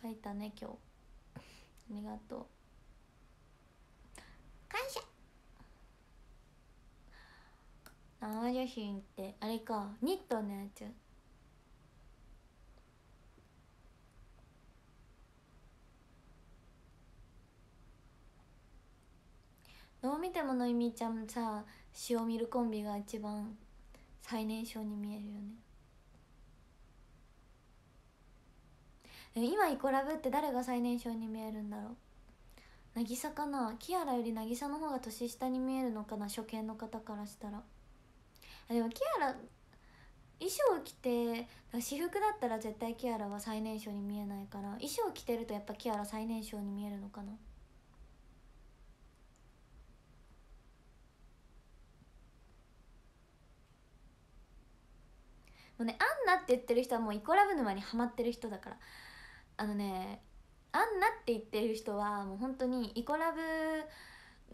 書いたね今日。ありがとう。感謝。生写真ってあれか。ニットのやつ。どう見てものいみちゃんさ塩見るコンビが一番最年少に見えるよね。今イコラブって誰が最年少に見えるんだろう。渚かな？キアラより渚の方が年下に見えるのかな？初見の方からしたら。あでもキアラ衣装着て私服だったら絶対キアラは最年少に見えないから。衣装着てるとやっぱキアラ最年少に見えるのかな？もうねアンナって言ってる人はもうイコラブ沼にハマってる人だから。あのねアンナって言ってる人はもう本当にイコラブ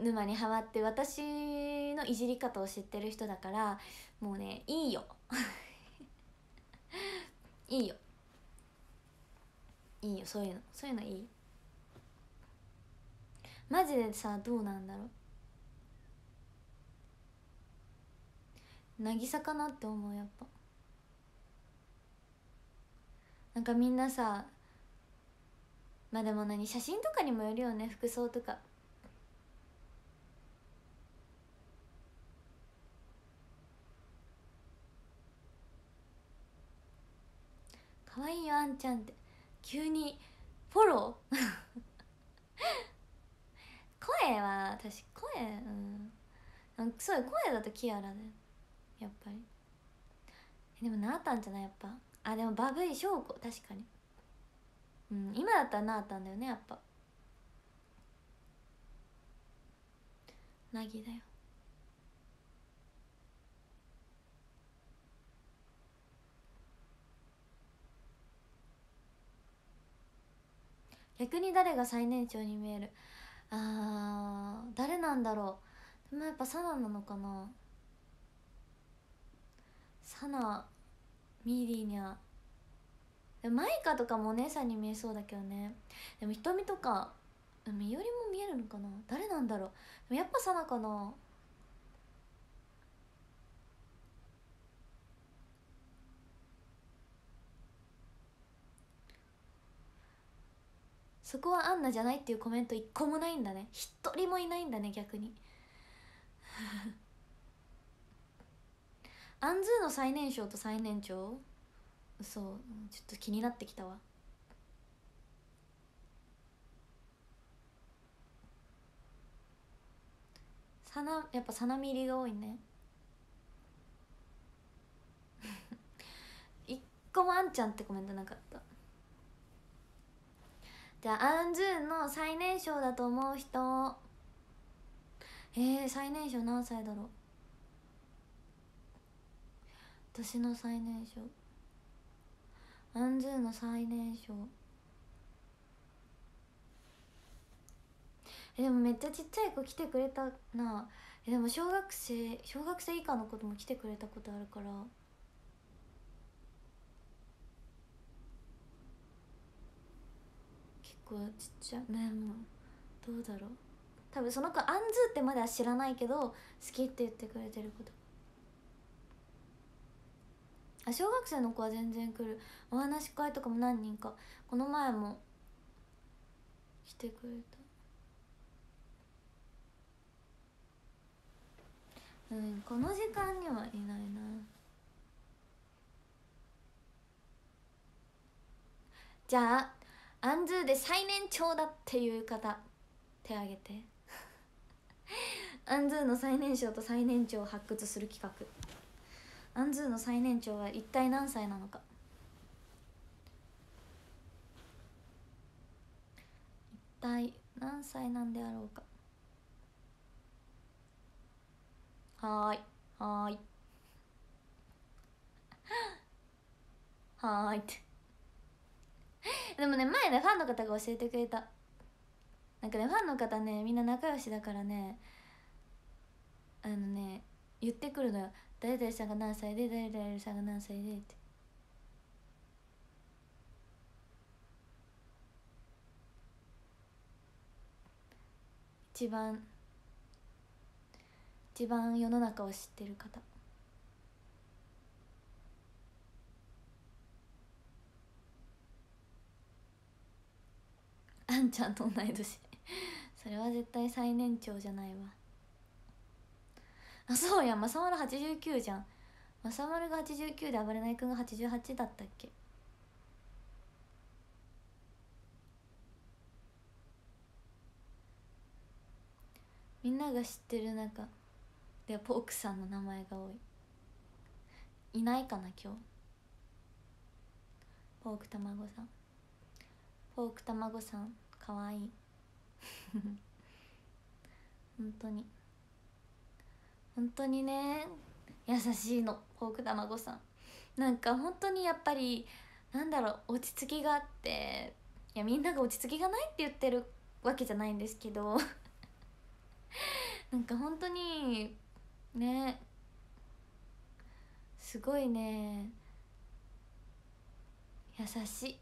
沼にハマって私のいじり方を知ってる人だからもうねいいよ。いいよ。いいよ。そういうの。そういうのいい？マジでさどうなんだろう？渚かなって思うやっぱ。なんかみんなさまあでも何写真とかにもよるよね服装とか。かわいいよあんちゃんって。急にフォロー？声は私声うん。そう声だとキアラだよやっぱり。でもなったんじゃないやっぱ。あでもバブイ翔子確かに。うん今だったらなあったんだよねやっぱ。なぎだよ。逆に誰が最年長に見える？あー誰なんだろう。でもやっぱサナなのかな。サナミーリーニャ。マイカとかもお姉さんに見えそうだけどね。でも瞳とかみよりも見えるのかな。誰なんだろう。やっぱサナかなそこはアンナじゃないっていうコメント一個もないんだね。一人もいないんだね逆に。アンズーの最年少と最年長そうちょっと気になってきたわ。さなやっぱさなみ入りが多いね。一個もあんちゃんってコメントなかった。じゃあアンズーンの最年少だと思う人。えー、最年少何歳だろう。私の最年少。アンズーの最年少。えでもめっちゃちっちゃい子来てくれたな。えでも小学生小学生以下の子も来てくれたことあるから。結構ちっちゃい。ねもうどうだろう。多分その子アンズーってまだ知らないけど好きって言ってくれてることあ小学生の子は全然来る。お話し会とかも何人か。この前も来てくれた。うんこの時間にはいないな。じゃあアンズーで最年長だっていう方手挙げて。アンズーの最年少と最年長を発掘する企画。アンズーの最年長は一体何歳なのか。一体何歳なんであろうか。はい。はい。はいって。でもね前ねファンの方が教えてくれた。なんかねファンの方ねみんな仲良しだからねあのね言ってくるのよ。誰々さんが何歳で誰々さんが何歳でって。一番一番世の中を知ってる方。あんちゃんと同い年。それは絶対最年長じゃないわ。あそうやまさまる89じゃん。まさまるが89で暴れない君が88だったっけ？みんなが知ってる中でポークさんの名前が多い。いないかな今日。ポーク卵さん。ポーク卵さんかわいい。本当に。本当にね優しいのポーク卵さん。なんか本当にやっぱりなんだろう落ち着きがあっていやみんなが落ち着きがないって言ってるわけじゃないんですけど なんか本当にねすごいね優しい。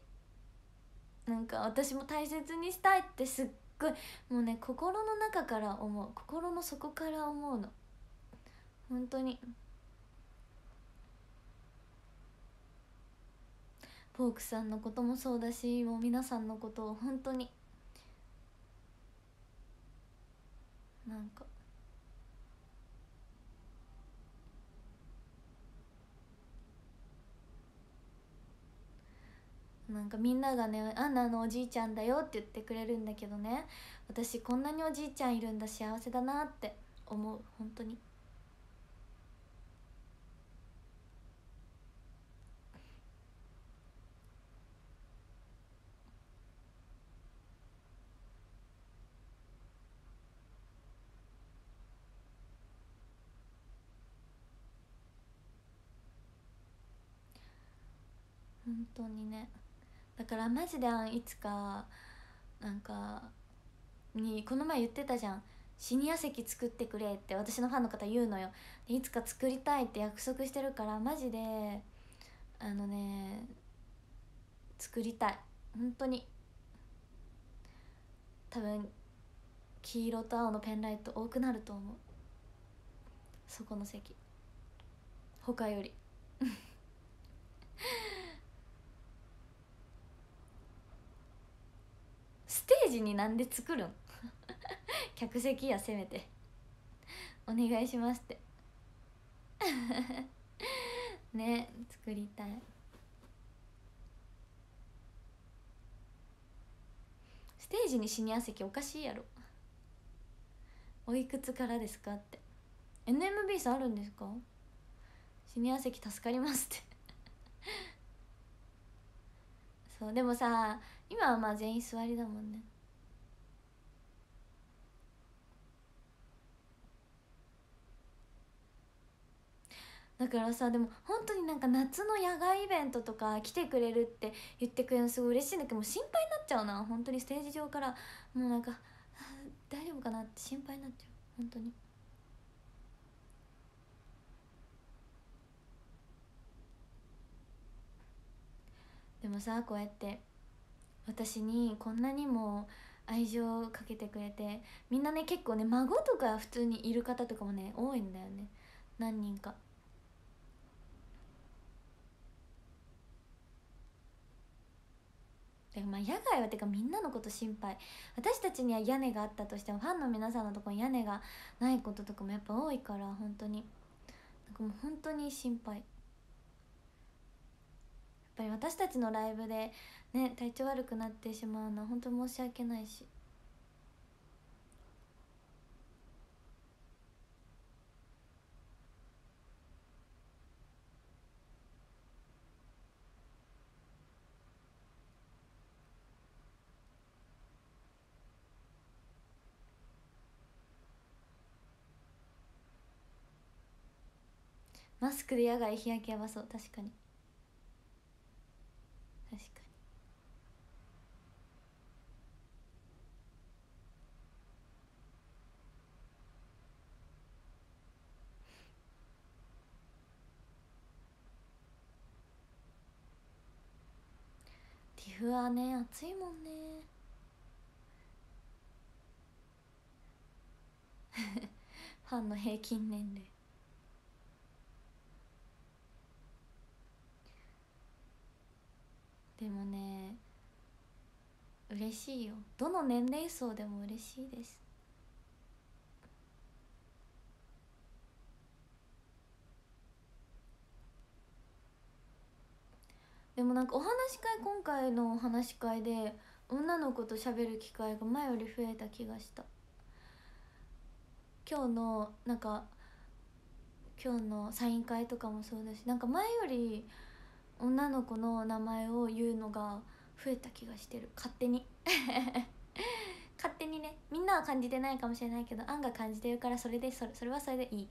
なんか私も大切にしたいってすっごいもうね心の中から思う。心の底から思うの。本当に。ポークさんのこともそうだしもう皆さんのことを本当に。なんか。なんかみんながね「アンナのおじいちゃんだよ」って言ってくれるんだけどね私こんなにおじいちゃんいるんだ幸せだなって思う。本当に本当にね。だからマジであんいつかなんかにこの前言ってたじゃんシニア席作ってくれって私のファンの方言うのよ。いつか作りたいって約束してるからマジであのね作りたい。本当に。多分黄色と青のペンライト多くなると思う。そこの席。他より。ステージになんで作るん？客席やせめて。お願いしますって。ね作りたい。ステージにシニア席おかしいやろ。おいくつからですかって。NMB さんあるんですか？シニア席助かりますって。そうでもさ今はまあ全員座りだもんね。だからさでも本当になんか夏の野外イベントとか来てくれるって言ってくれるのすごい嬉しいんだけどもう心配になっちゃうな。本当にステージ上から。もうなんか大丈夫かなって心配になっちゃう。本当にでもさこうやって私にこんなにも愛情をかけてくれてみんなね結構ね孫とか普通にいる方とかもね多いんだよね。何人か。でまあ野外はてかみんなのこと心配。私たちには屋根があったとしてもファンの皆さんのところに屋根がないこととかもやっぱ多いから本当に。なんかもう本当に心配。ぱり私たちのライブでね体調悪くなってしまうのは本当申し訳ないし。マスクで野外日焼けやばそう確かに。ティフはね暑いもんね。ファンの平均年齢。でもね嬉しいよ。どの年齢層でも嬉しいです。でもなんかお話し会今回のお話し会で女の子と喋る機会が前より増えた気がした。今日のなんか今日のサイン会とかもそうだしなんか前より女の子の名前を言うのが増えた気がしてる。勝手に。勝手にね。みんなは感じてないかもしれないけどアンが感じてるからそれでそれそれはそれでいい。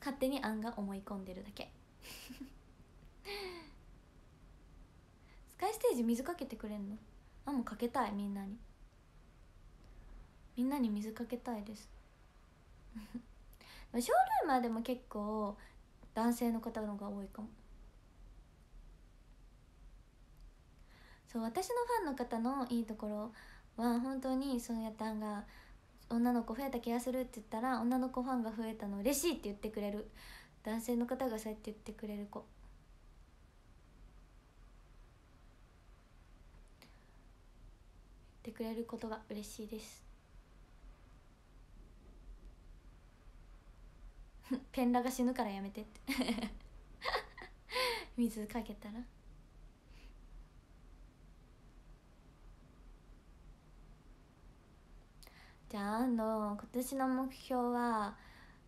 勝手にアンが思い込んでるだけ。スカイステージ水かけてくれんの？あもうかけたいみんなに。みんなに水かけたいです。ショールーマーでも結構男性の方のが多いかも。そう私のファンの方のいいところは本当にそうやったんが女の子増えた気がするって言ったら女の子ファンが増えたの嬉しいって言ってくれる。男性の方がそうやって言ってくれる子。ってくれることが嬉しいです。ペンラが死ぬからやめてって。水かけたら。じゃああの今年の目標は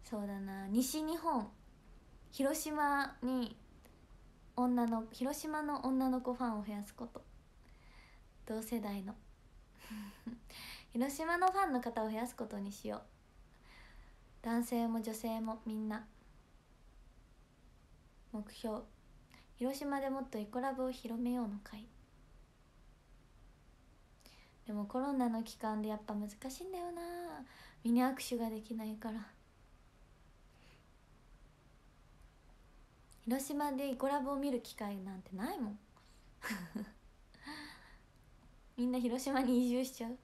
そうだな。西日本広島に女の広島の女の子ファンを増やすこと。同世代の。広島のファンの方を増やすことにしよう。男性も女性もみんな。目標。広島でもっとイコラブを広めようの会。でもコロナの期間でやっぱ難しいんだよな。ミニ握手ができないから。広島でイコラブを見る機会なんてないもん。みんな広島に移住しちゃう？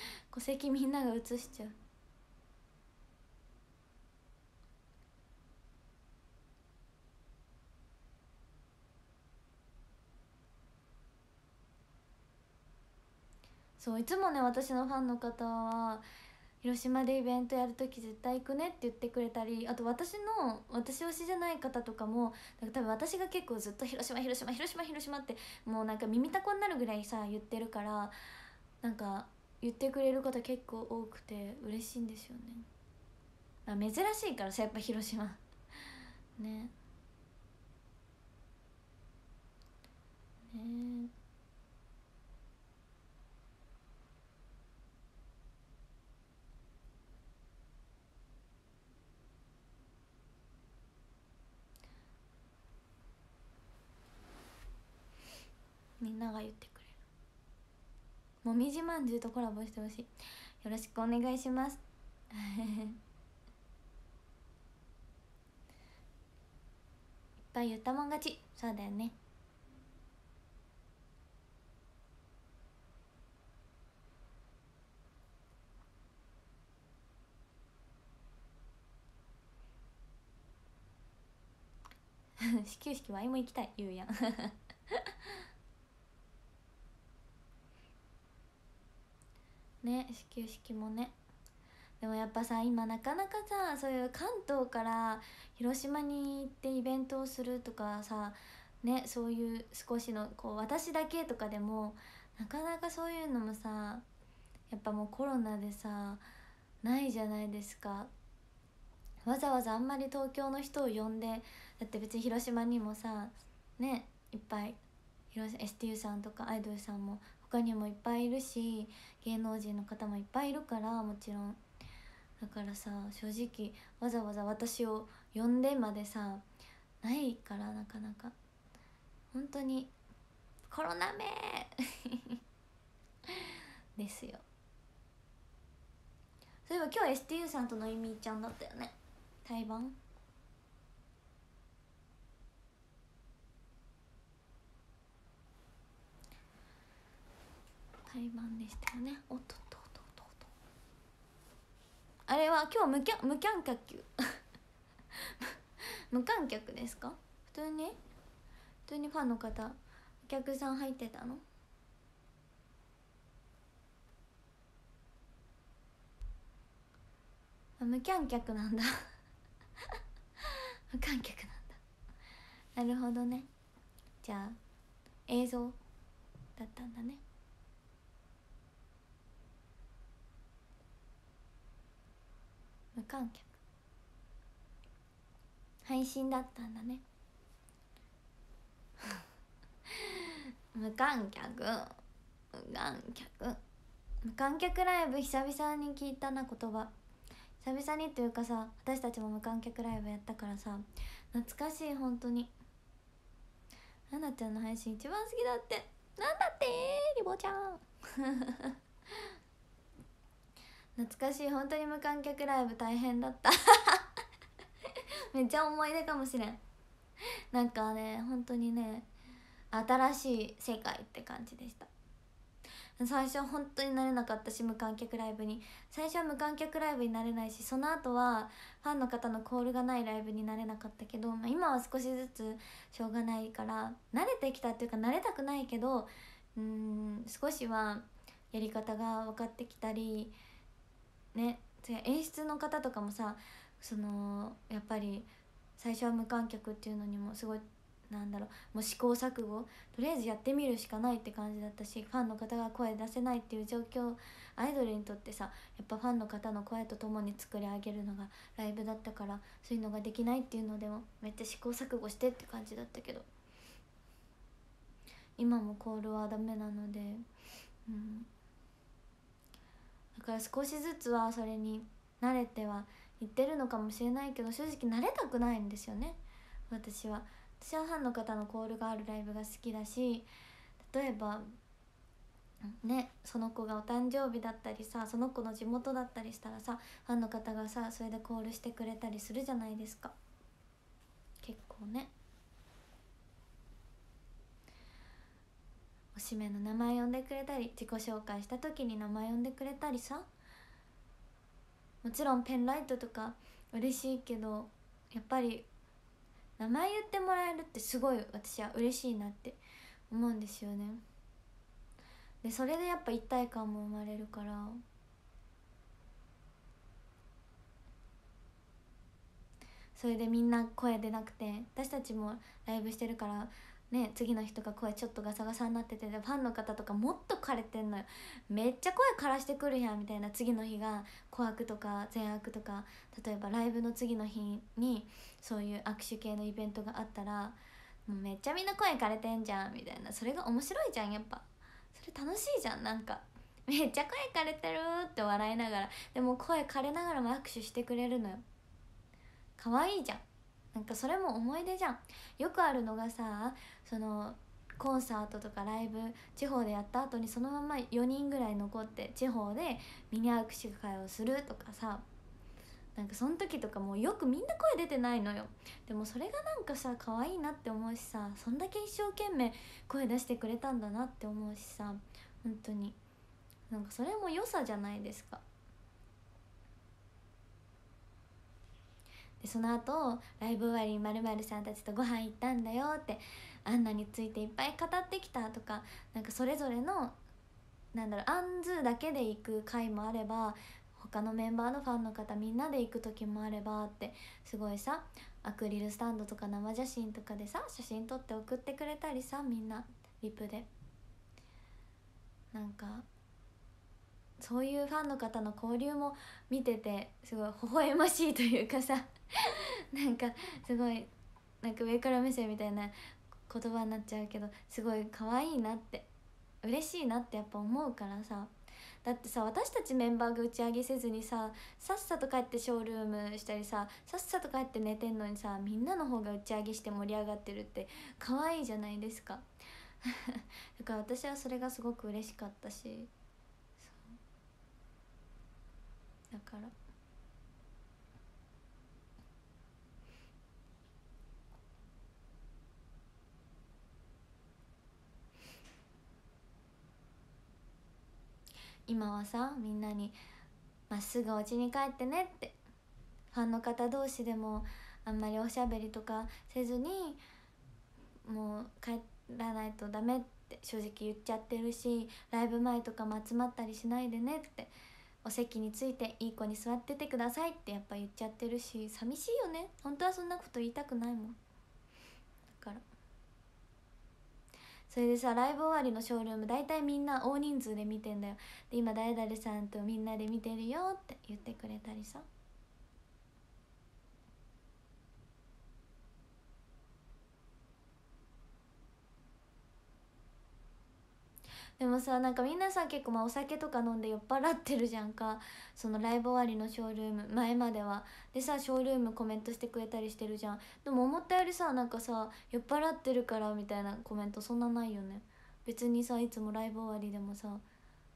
戸籍みんなが移しちゃう。そういつもね私のファンの方は広島でイベントやる時絶対行くねって言ってくれたりあと私の私推しじゃない方とかも多分私が結構ずっと広島広島広島広島ってもうなんか耳たこになるぐらいさ言ってるからなんか言ってくれる方結構多くて嬉しいんですよね。あ珍しいからさやっぱ広島。ね。ね。みんなが言ってくれる。もみじまんじゅうとコラボしてほしい。よろしくお願いします。いっぱい言ったもん勝ち。そうだよね。始球式ワイも行きたい。言うやん。ね始球式もね。でもやっぱさ今なかなかさそういう関東から広島に行ってイベントをするとかさねそういう少しのこう私だけとかでもなかなかそういうのもさやっぱもうコロナでさないじゃないですか。わざわざあんまり東京の人を呼んでだって別に広島にもさねいっぱい広 STU さんとかアイドルさんも他にもいっぱいいるし芸能人の方もいっぱいいるからもちろん。だからさ正直わざわざ私を呼んでまでさないからなかなか。本当にコロナめ! ですよ。そういえば今日 STU さんとのいみちゃんだったよね。対バン？対バンでしたよね。おっとっとっとっとっと。あれは今日無キャ無観客 無観客ですか？普通に？普通にファンの方お客さん入ってたの？あ無観客なんだ。無観客なんだ。なるほどね。じゃあ映像だったんだね。無観客。配信だったんだね。無観客。無観客。無観客ライブ久々に聞いたな言葉。久々にっていうかさ私たちも無観客ライブやったからさ懐かしい本当に。ななちゃんの配信一番好きだって。なんだってリボちゃん。懐かしい。本当に無観客ライブ大変だった。めっちゃ思い出かもしれん。なんかね本当にね新しい世界って感じでした。最初は本当になれなかったし無観客ライブに。最初は無観客ライブになれないしその後はファンの方のコールがないライブになれなかったけど、まあ、今は少しずつしょうがないから慣れてきたっていうか慣れたくないけどうん少しはやり方が分かってきたりね演出の方とかもさそのやっぱり最初は無観客っていうのにもすごいなんだろうもう試行錯誤とりあえずやってみるしかないって感じだったしファンの方が声出せないっていう状況アイドルにとってさやっぱファンの方の声とともに作り上げるのがライブだったからそういうのができないっていうのでもめっちゃ試行錯誤してって感じだったけど。今もコールはダメなのでうん。から少しずつはそれに慣れては言ってるのかもしれないけど正直慣れたくないんですよね。私は。私はファンの方のコールがあるライブが好きだし例えばねその子がお誕生日だったりさその子の地元だったりしたらさファンの方がさそれでコールしてくれたりするじゃないですか。結構ね。おしめの名前呼んでくれたり自己紹介した時に名前呼んでくれたりさ。もちろんペンライトとか嬉しいけどやっぱり名前言ってもらえるってすごい私は嬉しいなって思うんですよね。でそれでやっぱ一体感も生まれるから。それでみんな声出なくて私たちもライブしてるからね次の人が声ちょっとガサガサになっててファンの方とかもっと枯れてんのよ。めっちゃ声枯らしてくるやんみたいな次の日が紅白とか全悪とか。例えばライブの次の日にそういう握手系のイベントがあったらもうめっちゃみんな声枯れてんじゃんみたいな。それが面白いじゃんやっぱ。それ楽しいじゃんなんか。めっちゃ声枯れてるって笑いながら。でも声枯れながらも握手してくれるのよ。可愛いじゃん。なんかそれも思い出じゃん。よくあるのがさそのコンサートとかライブ地方でやった後にそのまま4人ぐらい残って地方でミニ握手会をするとかさ。なんかその時とかもうよくみんな声出てないのよ。でもそれがなんかさ可愛いなって思うしさそんだけ一生懸命声出してくれたんだなって思うしさ本当に。なんかそれも良さじゃないですか。でその後ライブ終わりにまるさんたちとご飯行ったんだよってアンナについていっぱい語ってきたとかなんかそれぞれのなんだろうアンズだけで行く回もあれば他のメンバーのファンの方みんなで行く時もあればってすごいさアクリルスタンドとか生写真とかでさ写真撮って送ってくれたりさみんなリプで。なんかそういうファンの方の交流も見ててすごい微笑ましいというかさなんかすごいなんか上から目線みたいな言葉になっちゃうけどすごい可愛いなって嬉しいなってやっぱ思うからさ。だってさ私たちメンバーが打ち上げせずにささっさと帰ってショールームしたりささっさと帰って寝てんのにさみんなの方が打ち上げして盛り上がってるって可愛いじゃないですか。だから私はそれがすごく嬉しかったしだから。今はさみんなに「まっすぐお家に帰ってね」って。ファンの方同士でもあんまりおしゃべりとかせずにもう帰らないとダメって正直言っちゃってるしライブ前とかも集まったりしないでねってお席についていい子に座っててくださいってやっぱ言っちゃってるし寂しいよね。本当はそんなこと言いたくないもんだから。それでさライブ終わりのショールーム大体みんな大人数で見てんだよ。で今誰々さんとみんなで見てるよって言ってくれたりさ。でもさなんかみんなさ結構まあお酒とか飲んで酔っ払ってるじゃんか。そのライブ終わりのショールーム前までは。でさショールームコメントしてくれたりしてるじゃん。でも思ったよりさなんかさ酔っ払ってるからみたいなコメントそんなないよね。別にさいつもライブ終わりでもさ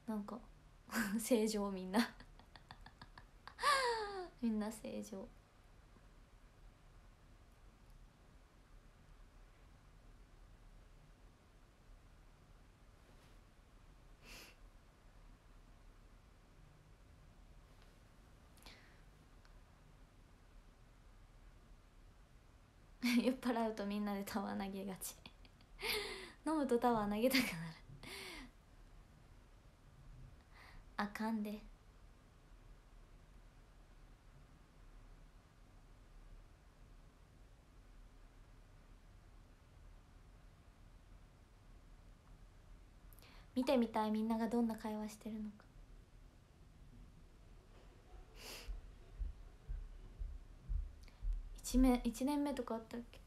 なんか 正常みんな。みんな正常。酔っ払うとみんなでタワー投げがち。飲むとタワー投げたくなる。あかんで。見てみたいみんながどんな会話してるのか。1年 ,1 年目とかあったっけ？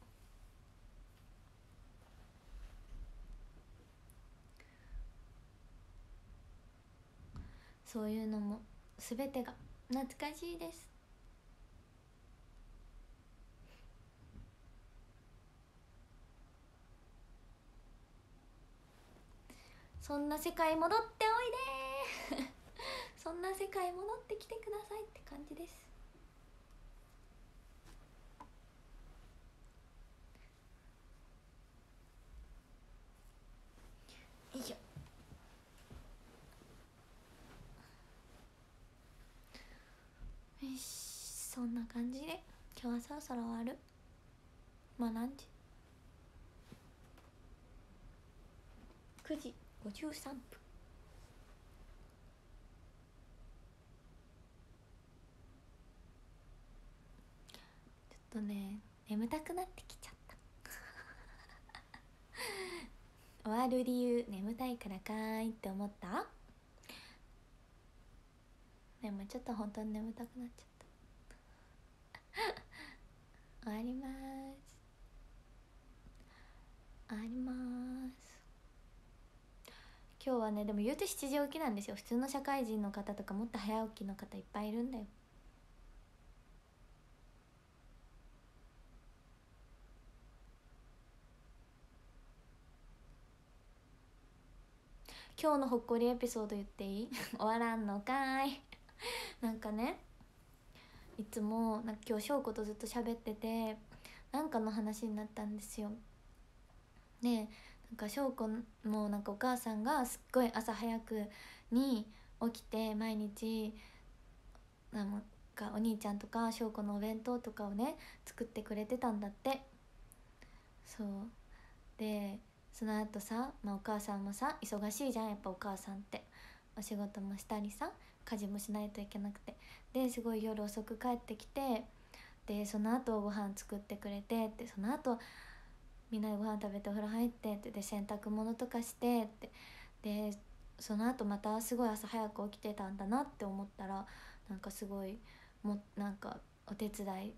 そういうのも全てが懐かしいです。そんな世界戻っておいで そんな世界戻ってきてくださいって感じですよいしょよしそんな感じで今日はそろそろ終わる。まあ何時？9時53分。ちょっとね眠たくなってきちゃった。終わる理由眠たいからかーいって思った？でもちょっと本当に眠たくなっちゃった。終わります。終わります。今日はねでも言うて7時起きなんですよ。普通の社会人の方とかもっと早起きの方いっぱいいるんだよ。今日のほっこりエピソード言っていい？終わらんのかい。なんかねいつもなんか今日翔子とずっと喋っててなんかの話になったんですよ。でなんか翔子もなんかお母さんがすっごい朝早くに起きて毎日なんかお兄ちゃんとか翔子のお弁当とかをね作ってくれてたんだって。そう。でその後さ、まあ、お母さんもさ忙しいじゃんやっぱお母さんって。お仕事もしたりさ家事もしないといけなくて。ですごい夜遅く帰ってきてでその後ご飯作ってくれてってその後みんなでご飯食べてお風呂入ってってで洗濯物とかしてってでその後またすごい朝早く起きてたんだなって思ったらなんかすごいもなんかお手伝い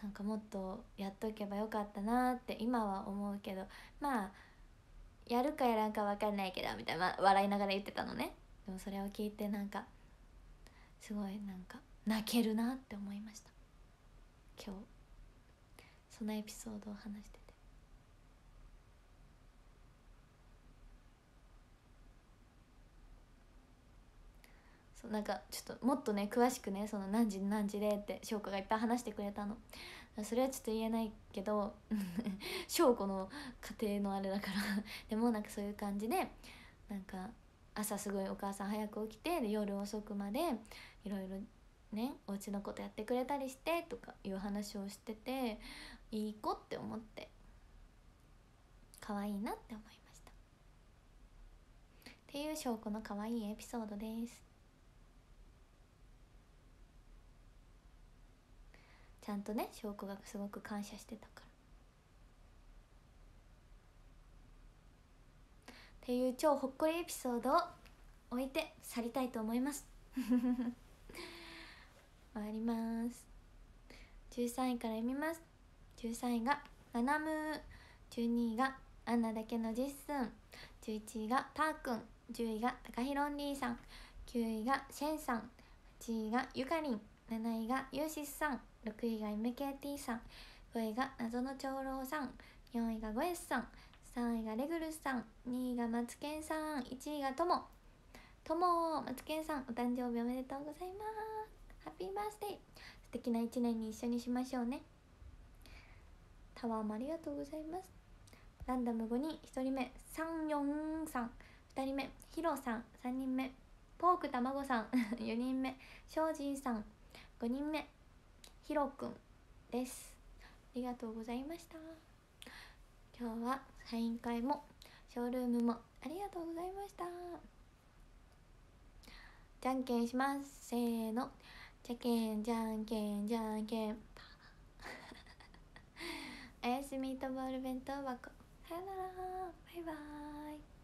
なんかもっとやっとけばよかったなって今は思うけどまあやるかやらんか分かんないけどみたいな笑いながら言ってたのね。でもそれを聞いてなんかすごいなんか泣けるなって思いました。今日。そのエピソードを話してて。そうなんかちょっともっとね詳しくねその何時何時でって翔子がいっぱい話してくれたの。それはちょっと言えないけど 翔子の家庭のあれだから。でもなんかそういう感じでなんか朝すごいお母さん早く起きてで夜遅くまでいろいろねお家のことやってくれたりしてとかいう話をしてていい子って思って可愛いなって思いました。っていう証拠の可愛いエピソードです。ちゃんとね証拠がすごく感謝してたから。っていう超ほっこりエピソードを置いて去りたいと思います。終わります。13位から読みます。13位がナナムー。12位がアンナだけの実寸11位がたーくん10位がたかひろんりーさん。9位がシェンさん。8位がゆかりん7位がゆうしすさん。6位が MKT さん。5位が謎の長老さん。4位がゴエスさん。3位がレグルスさん2位がマツケンさん1位がともともマツケンさんお誕生日おめでとうございます。ハッピーバースデー。素敵な一年に一緒にしましょうね。タワーもありがとうございます。ランダム5人1人目343 2人目ヒロさん。3人目ポークたまごさん。4人目庄司さん。5人目ヒロくんです。ありがとうございました。今日はサイン会もショールームもありがとうございました。じゃんけんします。せーの。じゃけんじゃんけんじゃんけん。おやすみとボール弁当箱。さよなら。バイバーイ。